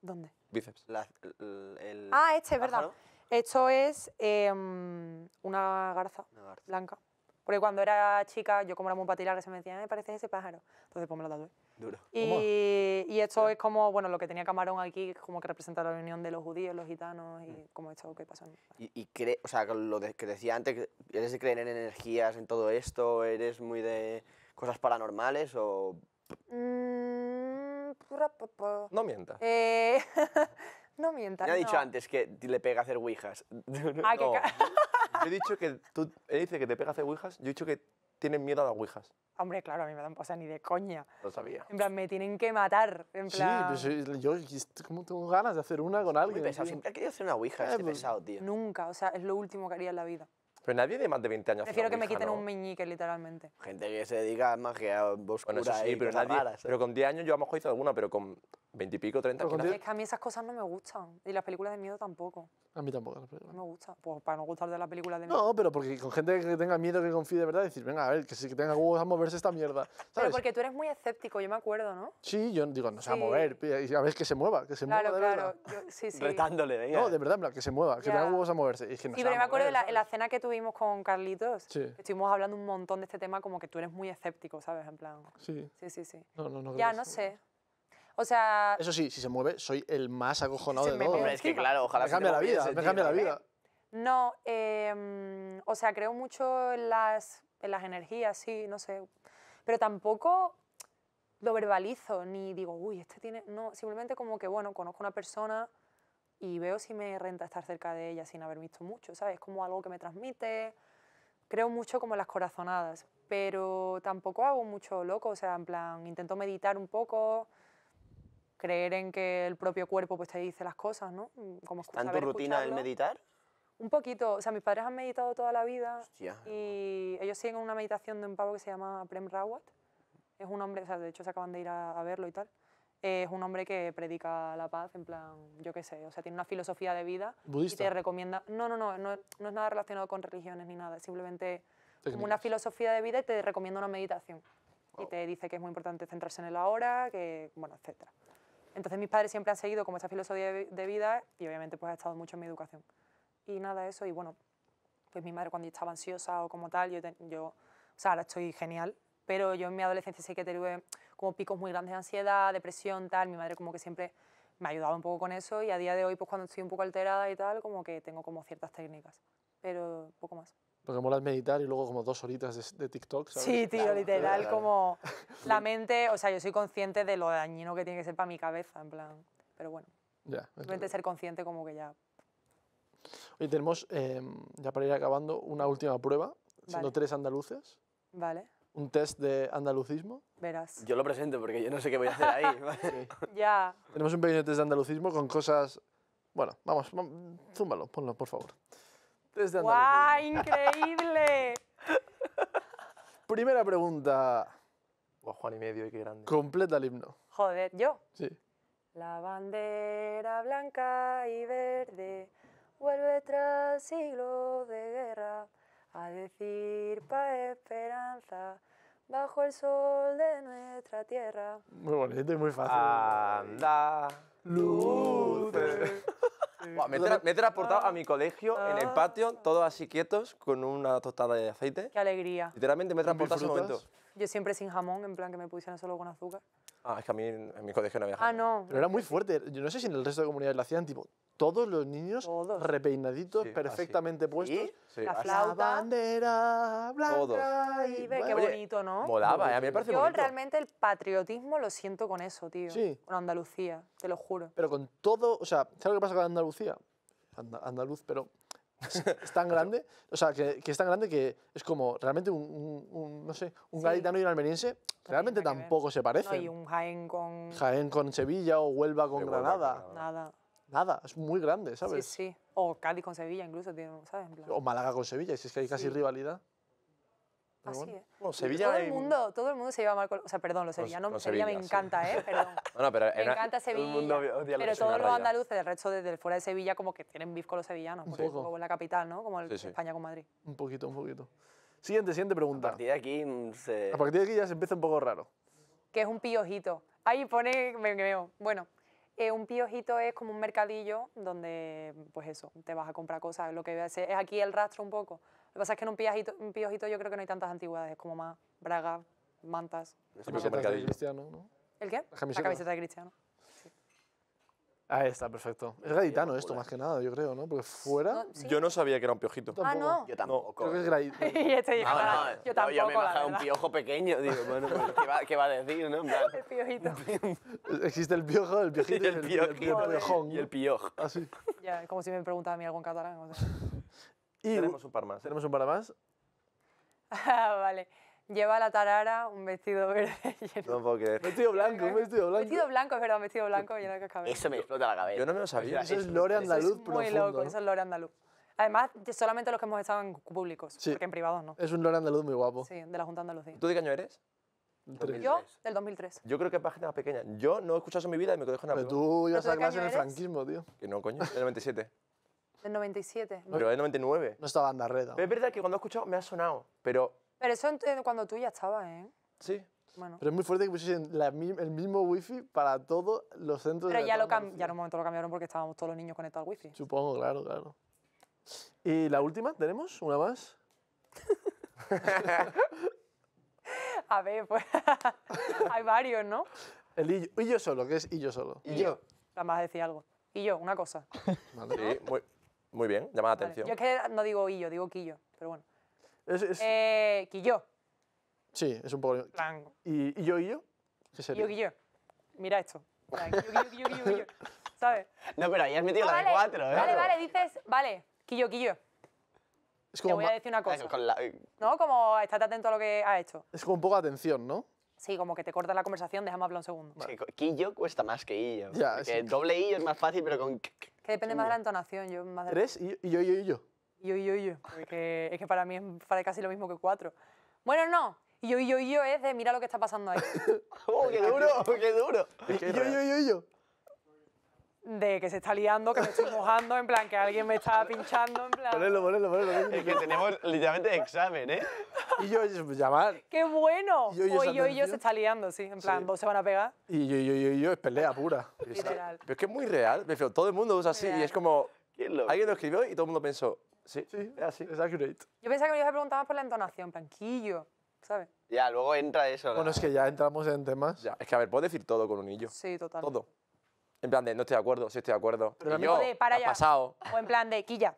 ¿Dónde? Bíceps. La- el, el Ah, este, es verdad. Esto es em, una garza Una garza. blanca. Porque cuando era chica, yo como era muy patilar, que se me decía, me parece ese pájaro. Entonces pues me lo tatué. Duro. Y, y esto es como, bueno, lo que tenía Camarón aquí, como que representa la unión de los judíos, los gitanos y como esto que pasó en Y, y cre- o sea, lo que decía antes, que ¿eres de creer en energías, en todo esto? ¿Eres muy de cosas paranormales o...? Mm, pura. No mientas. Eh, *laughs* no mientas. Me ha dicho no. antes que le pega hacer ouijas. *laughs* Ah, que No. ca- Yo he dicho que tú, él dice que te pega hacer ouijas, yo he dicho que tienen miedo a las ouijas. Hombre, claro, a mí me dan, sea, ni de coña. Lo sabía. En plan, me tienen que matar. En Sí, plan, pues sí, yo como tengo ganas de hacer una con Muy alguien. pesado. tío. Siempre he querido hacer una ouija, Eh, este pesado, tío. nunca, o sea, es lo último que haría en la vida. Pero nadie de más de 20 años Prefiero que me quiten ¿no? un meñique, literalmente. Gente que se dedica a magia oscura Bueno, eso sí, y pero, cosas nadie, raras. pero con 10 años yo a lo mejor hice alguna, pero con 20 y pico, 30, Pero con ¿quién hace? Es que a mí esas cosas no me gustan. Y las películas de miedo tampoco. A mí tampoco. la película. No me gustan. Pues para no gustar de las películas de. No, pero porque con gente que tenga miedo, que confíe de verdad, decir, venga, a ver, que sí que tenga huevos a moverse esta mierda. Pero ¿Sabes? porque tú eres muy escéptico, yo me acuerdo, ¿no? Sí, yo digo, no se va a mover, y a ver que se mueva, que se Claro, mueva de claro. verdad. yo- sí, sí. Retándole, venga. No, de verdad, que se mueva, que Ya. tenga huevos a moverse. Y es que no Sí, se pero va me acuerdo de mover, la, en la ¿sabes? cena que tuvimos con Carlitos. Sí. que Estuvimos hablando un montón de este tema, como que tú eres muy escéptico, ¿sabes? En plan. Sí, Sí, sí, sí. no, no, no. Ya, no sé. O sea, Eso sí, si se mueve, soy el más acojonado de todos. es que claro, ojalá Me cambia la vida, me cambia la vida. no. em, o sea, creo mucho en las, en las energías, sí, no sé. Pero tampoco lo verbalizo, ni digo, uy, este tiene. No, simplemente como que, bueno, conozco a una persona y veo si me renta estar cerca de ella sin haber visto mucho, ¿sabes? Como algo que me transmite. Creo mucho como en las corazonadas, pero tampoco hago mucho loco, o sea, en plan, intento meditar un poco, creer en que el propio cuerpo pues te dice las cosas, ¿no? Como ¿Está en tu rutina el meditar? Un poquito, o sea, mis padres han meditado toda la vida Hostia. y ellos siguen una meditación de un pavo que se llama Prem Rawat. Es un hombre, o sea, de hecho se acaban de ir a, a verlo y tal. Es un hombre que predica la paz, en plan, yo qué sé, o sea, tiene una filosofía de vida y te Budista. recomienda... No, no, no, no, no es nada relacionado con religiones ni nada, es simplemente como una filosofía de vida y te recomienda una meditación. Y Guau. te dice que es muy importante centrarse en el ahora, que, bueno, etc. Entonces mis padres siempre han seguido como esta filosofía de, vi- de vida y obviamente pues ha estado mucho en mi educación. Y nada, eso, y bueno, pues mi madre cuando estaba ansiosa o como tal, yo, yo o sea, ahora estoy genial, pero yo en mi adolescencia sí que tuve como picos muy grandes de ansiedad, depresión, tal, mi madre como que siempre me ha ayudado un poco con eso y a día de hoy pues cuando estoy un poco alterada y tal, como que tengo como ciertas técnicas, pero poco más. Porque mola meditar y luego como dos horitas de, de TikTok, ¿sabes? Sí, tío, Claro, literal, claro. como *laughs* la mente, o sea, yo soy consciente de lo dañino que tiene que ser para mi cabeza, en plan, pero bueno, Ya. simplemente ser consciente como que ya, Oye, tenemos, eh, ya para ir acabando, una última prueba, siendo Vale. tres andaluces, vale, un test de andalucismo. verás. Yo lo presento porque yo no sé qué voy a hacer ahí. *laughs* Ya, Tenemos un pequeño test de andalucismo con cosas... Bueno, vamos, vam- zúmbalo, ponlo, por favor. ¡Guau, increíble! *laughs* Primera pregunta. Buah, Juan y medio, y qué grande. Completa el himno. Joder, yo. Sí. La bandera blanca y verde vuelve tras siglos de guerra a decir paz, esperanza bajo el sol de nuestra tierra. Muy bonito y muy fácil. Anda, luces. Buah, me, he tra- me he transportado a mi colegio en el patio, todos así quietos, con una tostada de aceite. Qué alegría. Literalmente me he ¿Con transportado a ese momento. Yo siempre sin jamón, en plan que me pusieran solo con azúcar. Ah, es que a mí en mi colegio no había Ah, no. Pero era muy fuerte. Yo no sé si en el resto de comunidades lo hacían, tipo, todos los niños Todos. repeinaditos, Sí, así. perfectamente puestos. Sí, La así. La flauta. bandera blanca Todos. y... Ve, qué Oye, bonito, ¿no? Molaba, ¿eh? a mí me parece Yo bonito. realmente el patriotismo lo siento con eso, tío. Sí. Con Andalucía, te lo juro. Pero con todo, o sea, ¿sabes lo que pasa con Andalucía? Anda- andaluz, pero es, *laughs* es tan grande, o sea, que, que es tan grande que es como realmente un, un- un, no sé, un Sí. gaditano y un almeriense realmente ver. tampoco se No, parecen. y un Jaén con Jaén con Sevilla o Huelva con Sí, Huelva Granada. Nada. Nada, es muy grande, Sí, ¿sabes? sí. O Cádiz con Sevilla incluso, tiene, ¿sabes? En plan, O Málaga con Sevilla, si es que hay casi Sí. rivalidad. Así bueno. es. Bueno, Sevilla todo hay- el mundo, todo el mundo se lleva mal con, o sea, perdón, los sevillanos, Sevilla, Sevilla, me sí. encanta, ¿eh? Perdón. *laughs* Bueno, pero Me era- encanta todo el Sevilla. mundo odia- pero todos los andaluces del resto de, de fuera de Sevilla como que tienen beef con los sevillanos, porque es poco. como en la capital, ¿no? Como el Sí, sí. España con Madrid. Un poquito, un poquito. Siguiente, siguiente A pregunta. partir de aquí mm, se... A partir de aquí ya se empieza un poco raro. Que es un piojito. Ahí pone, me me veo. Bueno, eh, un piojito es como un mercadillo donde, pues eso, te vas a comprar cosas. Lo que es, es aquí el rastro un poco. Lo que pasa es que en un piojito, un piojito yo creo que no hay tantas antigüedades, es como más bragas, mantas. Típico Camisetas de. Cristiano, ¿no? ¿El qué? camiseta. La camiseta de Cristiano. Ahí está, perfecto. Es gaditano esto, más que nada, yo creo, ¿no? Porque fuera... No, ¿sí? Yo no sabía que era un piojito. Ah, no. Yo tampoco. Creo que es gaditano. *laughs* y este No, llega- no, yo no, tampoco, yo me he un piojo pequeño, digo, *laughs* bueno, ¿qué, va, ¿qué va a decir, no? El piojito. *laughs* Existe el piojo, el piojito y el, piojo, el pio- piojón. y el piojo. Así. ya, es como si me preguntaba a mí algo en catalán. o sea. Y Tenemos un par más. ¿eh? tenemos un par más. Ah, vale. Lleva la tarara un vestido verde *laughs* lleno. No puedo creer. Vestido blanco, un vestido blanco. Vestido blanco, es verdad, un vestido blanco lleno de cascabel. Eso me explota la cabeza. Yo no me lo sabía. Eso es lore eso es andaluz Muy profundo. loco, ¿no? eso es lore andaluz. Además, de- solamente los que hemos estado en públicos, Sí. porque en privados no. Es un lore andaluz muy guapo. Sí, de la Junta Andalucía. ¿Tú de qué año eres? El tres. Yo, del 2003. Yo creo que es página pequeña. Yo no he escuchado eso en mi vida y me en Pero la tú ibas ¿Pero tú a de qué clase en el franquismo, tío. Que no, coño, el 97. Del 97. Pero el 99. No estaba Andarreda. Es verdad que cuando he escuchado me ha sonado, pero Pero eso en- en- cuando tú ya estabas, ¿eh? sí. Bueno. Pero es muy fuerte que pusiesen la mi- el mismo wifi para todos los centros Pero de ya, lo cam- ya en un momento lo cambiaron porque estábamos todos los niños conectados al wifi. Supongo, claro, claro. ¿Y la última? ¿Tenemos una más? *laughs* A ver, pues *laughs* hay varios, ¿no? El y, y yo solo, que es y yo solo. ¿Y yo? La vas a decir algo. Y yo, una cosa. Vale. Sí, muy, muy bien, llama la Vale. atención. Yo es que no digo y yo, digo quillo, pero bueno. Es- es- Eh, quillo. sí, es un poco... plan, ¿Y, y yo y yo? ¿Qué sería? Quillo, quillo. Mira esto. Quillo, quillo, quillo, quillo. *laughs* ¿Sabes? No, pero ahí has metido Ah, la de vale, cuatro, ¿eh? Vale, vale, dices, vale, quillo, quillo. Es Te como, voy a decir una cosa. con la- ¿No? Como estate atento a lo que has hecho. es como un poco de atención, ¿no? Sí, como que te cortas la conversación, déjame hablar un segundo. es que co- Quillo cuesta más que illo. Ya, sí. doble illo es más fácil, pero con... Que depende más de la entonación. Yo más de ¿Tres? ¿Y, y yo y yo y yo? Y yo, y yo, y yo. Porque es que para mí es para casi lo mismo que cuatro. Bueno, no. Y yo, y yo, y yo es de mira lo que está pasando ahí. *laughs* ¡Oh, qué duro! ¡Qué duro! ¿Y yo, yo, yo, yo? De que se está liando, que me estoy mojando, en plan, que alguien me está pinchando, en plan. Ponelo, ponelo, ponelo. Es que tenemos literalmente examen, ¿eh? Y yo, yo, pues, llamar. ¡Qué bueno! Y yo, y o esa y yo, y yo se está liando, sí. En plan, Sí. dos se van a pegar. Y yo, yo, yo, yo es pelea pura. Literal. Pero es que es muy real, me todo el mundo usa así y Real. es como... Loco. Alguien lo escribió y todo el mundo pensó, sí, Sí, es así. es accurate. Yo pensaba que me ibas a preguntar más por la entonación, en plan, quillo, ¿sabes? Ya, luego entra eso. Bueno, la- es que ya entramos en temas. Ya, es que a ver, puedes decir todo con un hillo. Sí, total. Todo. En plan de, no estoy de acuerdo, sí estoy de acuerdo. Pero y yo, Joder, para ¿qué ya. ha pasado? O en plan de quilla.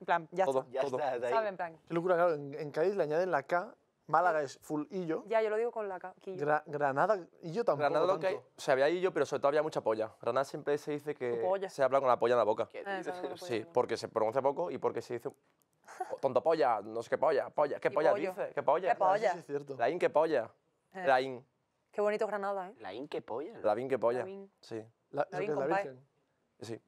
En plan, ya Todo, está. Ya todo. está, ahí. ¿Sabes? En plan, Qué locura, claro. En, en Cádiz le añaden la K. Málaga es full illo. ya, yo lo digo con la quillo. Gra- Granada, illo tampoco Granada lo que hay, tanto. o sea, había hillo, pero sobre todo había mucha polla. Granada siempre se dice que Polla. se habla con la polla en la boca. ¿Qué Ah, lo puedo Sí, porque se pronuncia poco y porque se dice tonto polla, no sé qué polla, polla, ¿qué polla pollo. dice? ¿Qué polla? ¿Qué polla? Ah, sí, sí, es cierto. Laín, ¿qué polla? Eh. Laín, Qué bonito Granada, ¿eh? La inque polla. Lavín, ¿qué polla? Lavín. Sí, La, que es la. Virgen. sí.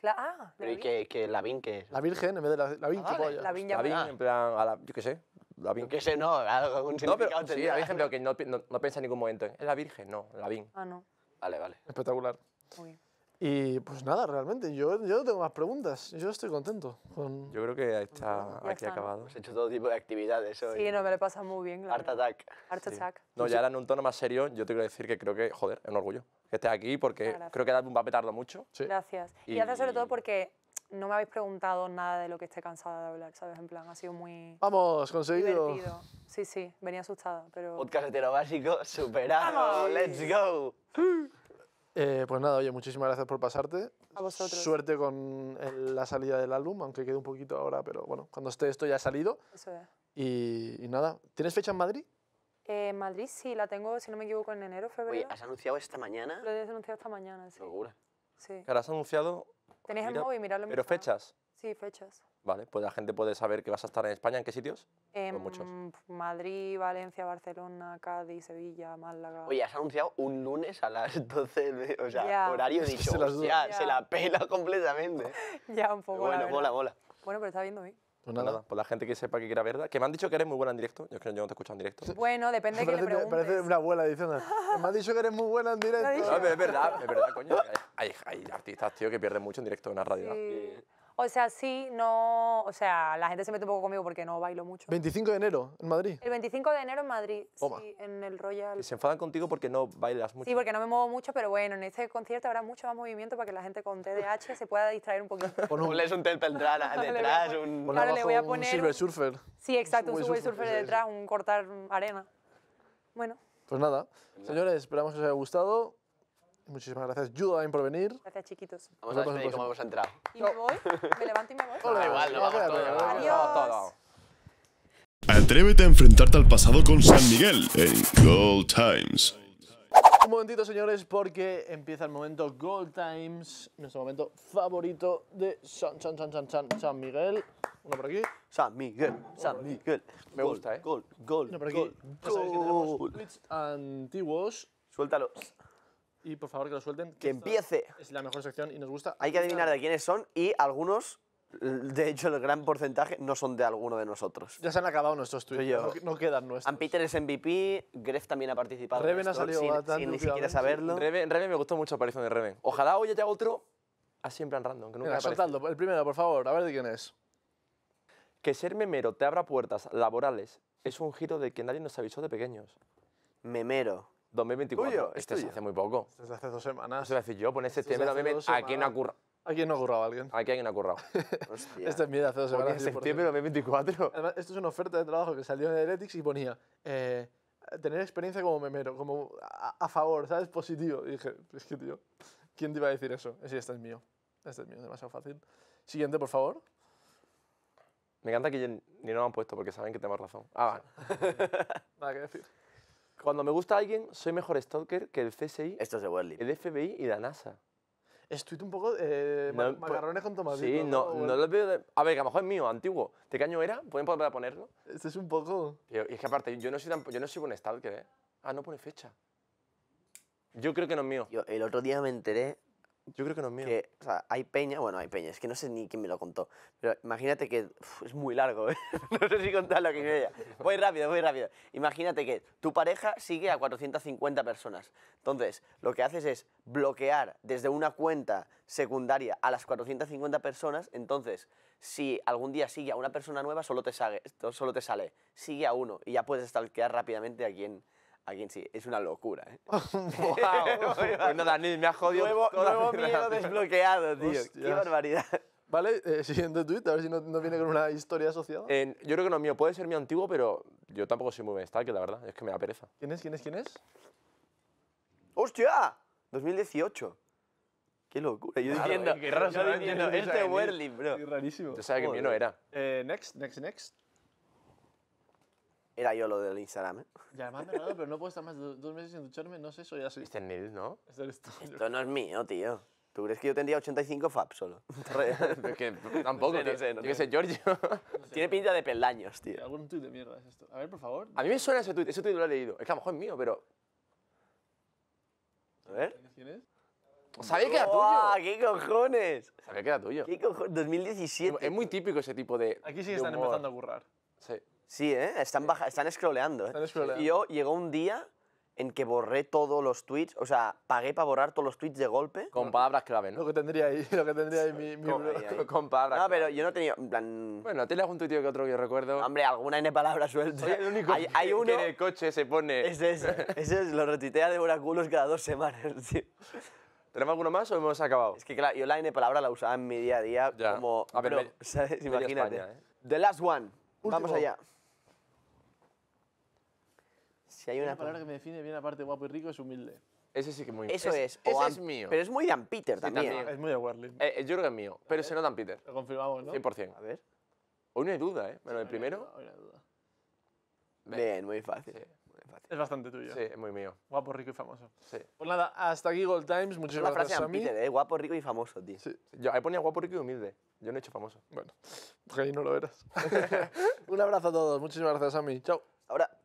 Cla- ah, Pero ¿y que, que la vin que es? La Virgen en vez de la, la Virgen, Ah, qué vale. Lavín ya Lavín, Ah. en plan, a la, yo qué sé, Lavín. Yo qué sé, no, algún No, pero sí, tendrá. hay ejemplo que no, no, no piensa en ningún momento en, ¿es la Virgen? No, Lavín. Ah, no. Vale, vale. Espectacular. Muy bien. Y pues nada, realmente, yo, yo no tengo más preguntas. Yo estoy contento con... Yo creo que está Ya aquí está, ¿no? acabado. Hemos hecho todo tipo de actividades hoy. Sí, no, me lo he pasado muy bien. la Art. Attack. Art Attack. No, ya ahora en un tono más serio, yo te quiero decir que creo que, joder, es un orgullo que estés aquí porque Gracias. creo que Dalbum va a petarlo mucho. Sí. Gracias. Y, Y- gracias sobre todo porque no me habéis preguntado nada de lo que esté cansada de hablar, ¿sabes? En plan, ha sido muy Vamos, conseguido. divertido. Sí, sí, venía asustada, pero... Podcast hetero básico, superado. Let's go. Eh, pues nada, oye, muchísimas gracias por pasarte. A vosotros. Suerte con el- la salida del álbum, aunque quede un poquito ahora, pero bueno, cuando esté esto ya ha salido. Eso es. Y, y nada, ¿tienes fecha en Madrid? Eh, Madrid sí, la tengo, si no me equivoco, en enero, Oye, febrero. ¿has anunciado esta mañana? Lo he denunciado esta mañana, sí. Locura. sí. Has anunciado, ¿Tenéis mira, el móvil? Miradlo en pero fechas. Sí, fechas. Vale, pues la gente puede saber que vas a estar en España, ¿en qué sitios? En muchos. Madrid, Valencia, Barcelona, Cádiz, Sevilla, Málaga. Oye, has anunciado un lunes a las 12 de... O sea, horario dicho, *laughs* Se las se la pela completamente. *laughs* ya un poco, la bueno, verdad. mola, mola. Bueno, pero está viendo bien. Pues Pues nada. nada, pues la gente que sepa que quiera verla. Que me han dicho que eres muy buena en directo. Yo es que yo no te he escuchado en directo. Bueno, depende de que le preguntes. parece una abuela diciendo, me ha dicho que eres muy buena en *laughs* directo. No, es verdad, es verdad, coño. Hay, hay artistas, tío, que pierden mucho en directo en la radio. Sí. O sea, sí, no... O sea, la gente se mete un poco conmigo porque no bailo mucho. 25 de enero, en Madrid. El 25 de enero en Madrid, Toma. sí, en el Royal. Que se enfadan contigo porque no bailas mucho. Sí, porque no me muevo mucho, pero bueno, en este concierto habrá mucho más movimiento para que la gente con TDAH se pueda distraer un poquito. *laughs* Ponles un a *laughs* detrás, un... Claro, le voy a un poner Silver un- Surfer. Sí, exacto, un Subway subway surfer, detrás, un cortar arena. Bueno, Pues nada, señores, esperamos que os haya gustado. Muchísimas gracias, Judain, por venir. gracias chiquitos. Vamos a despedir cómo hemos entrado. ¿Y me voy? ¿Me levanto y me voy? Hola, Da igual, no, vamos bien. Adiós. Atrévete a enfrentarte al pasado con San Miguel en Gold Times. Un momentito, señores, porque empieza el momento Gold Times, nuestro momento favorito de San, San, San, San, San, San Miguel. Uno por aquí, San Miguel, San Miguel. Me gusta, ¿eh? Gol, gol, uno por aquí. gol, Ya sabéis que tenemos gol. tweets antiguos Suéltalo. Y por favor que lo suelten. Que esta empiece. Es la mejor sección y nos gusta. Hay que adivinar de quiénes son y algunos, de hecho el gran porcentaje, no son de alguno de nosotros. Ya se han acabado nuestros tweets, yo. no, no quedan nuestros. Ampeter es MVP, Gref también ha participado. en Reven ha salido sin, bastante sin ni siquiera saberlo. Reven, Reven me gustó mucho la aparición de Reven. Ojalá hoy haya otro así en plan random, que nunca soltadlo. El primero, por favor, a ver de quién es. Que ser memero te abra puertas laborales es un giro de que nadie nos avisó de pequeños. Memero. 2024. Tuyo, es este es tuyo. hace muy poco. Desde hace dos semanas. Eso a decir yo, poner Esto es septiembre, de hace meme, dos ¿a quién ha semanas. currado? ¿A quién no ha currado alguien? Aquí alguien ha currado. *laughs* Hostia. Este es mío de hace dos Porque semanas. en 100%. septiembre de 2024. Además, esto es una oferta de trabajo que salió en Heretics y ponía eh, tener experiencia como memero, como a, a favor, ¿sabes? Positivo. Y dije, es que tío, ¿quién te iba a decir eso? Sí, este es mío. Este es mío, demasiado fácil. Siguiente, por favor. Me encanta que ni no lo han puesto porque saben que tenemos razón. Ah, vale. *laughs* Nada que decir. Cuando me gusta alguien, soy mejor stalker que el CSI, Esto es de Werly. el FBI y la NASA. Es un poco eh, ma- No, pues- macarrones con tomatito. Sí, no, no lo veo. de- A ver, que a lo mejor es mío, antiguo. ¿De qué año era? ¿Pueden volver a ponerlo? Este es un poco... Tío, y es que aparte, yo no soy, tan, yo no soy buen stalker, ¿eh? Ah, no pone fecha. Yo creo que no es mío. Yo el otro día me enteré Yo creo que no es mío. que, o sea, hay peña, bueno, hay peña, es que no sé ni quién me lo contó, pero imagínate que, uf, es muy largo, ¿eh? *laughs* no sé si contarlo que ella. Voy rápido, voy rápido. Imagínate que tu pareja sigue a 450 personas. Entonces, lo que haces es bloquear desde una cuenta secundaria a las 450 personas, entonces, si algún día sigue a una persona nueva, solo te sale, solo te sale sigue a uno y ya puedes stalkear rápidamente a quien, sí. Es una locura, ¿eh? ¡Wow! pues nada, Nil, me has jodido. Nuevo, toda *laughs* miedo desbloqueado, tío. Qué barbaridad. Vale, eh, siguiente tweet, a ver si no, no viene con una historia asociada. Eh, yo creo que no es mío. Puede ser mío antiguo, pero yo tampoco soy muy buen stalker, la verdad. Es que me da pereza. ¿Quién es? ¿Quién es? ¿Quién es? ¡Hostia! 2018. Qué locura. Yo Claro, diciendo, qué raro yo diciendo, es este. Werly, bro. Qué rarísimo. Yo sabía que mío no era. Eh, next, next, next. Era yo lo del Instagram, ¿eh? Ya, además me raro, pero no puedo estar más de do- dos meses sin ducharme, no sé, soy así. Este es Nil, ¿no? Este eres tú. Esto no es mío, tío. ¿Tú crees que yo tendría 85 fab solo? *laughs* Es que tampoco. No sé, no que- sé, no yo qué sé. sé, Giorgio. *laughs* Tiene pinta de peldaños, tío. Algún tweet de mierda es esto. A ver, por favor. A mí me suena ese tweet. Ese tweet lo he leído. Es que a lo mejor es mío, pero. A ver. ¿Quién es? Sabía que era tuyo. ¡Qué cojones! Sabía que era tuyo. ¿Qué cojones? 2017. Es muy típico ese tipo de. Aquí sí que están humor. empezando a currar. Sí. Sí, ¿eh? Están, baja- están scrolleando. ¿eh? Están scrolleando. Y yo llegó un día en que borré todos los tweets, o sea, pagué para borrar todos los tweets de golpe. Con palabras clave, Lo ¿no? que tendría ahí, lo que tendría ahí mi, mi Con- ahí, ahí. Con palabras No, clave. pero yo no tenía, en plan... Bueno, tienes algún tuitio que otro que yo recuerdo. Hombre, alguna N palabra suelta. Soy el único hay, que, hay que uno... en el coche se pone... Ese es, ese es, lo retuitea de Oraculos cada dos semanas, *laughs* tío. ¿Tenemos alguno más o hemos acabado? Es que claro, yo la N palabra la usaba en mi día a día Ya. como... A ver, bro, *laughs* medio- ¿sabes? Imagínate. España, ¿eh? The last one. Vamos Último. allá. Si hay Una una... palabra que me define bien aparte de guapo y rico es humilde. Ese sí que es muy... Eso es. Ese o es mío. Pero es muy Dan Peter también. también. Es muy de Werlin. Eh, eh, yo creo que es mío, pero se nota en Peter. Lo confirmamos, ¿no? 100%. A ver. Hoy no hay duda, ¿eh? Bueno, el primero... No hay duda. Bien, muy fácil. Sí. Es bastante tuyo. Sí, es muy mío. Guapo, rico y famoso. Sí. Pues nada, hasta aquí Gold Times. Es Muchísimas una frase gracias a Dan mí. Peter, ¿eh? Guapo, rico y famoso, tío. Sí, Yo ahí ponía guapo, rico y humilde. Yo no he hecho famoso. bueno, porque *laughs* ahí no lo eras. *laughs* *laughs* Un abrazo a todos. Muchísimas gracias a mí. Chao. Ahora...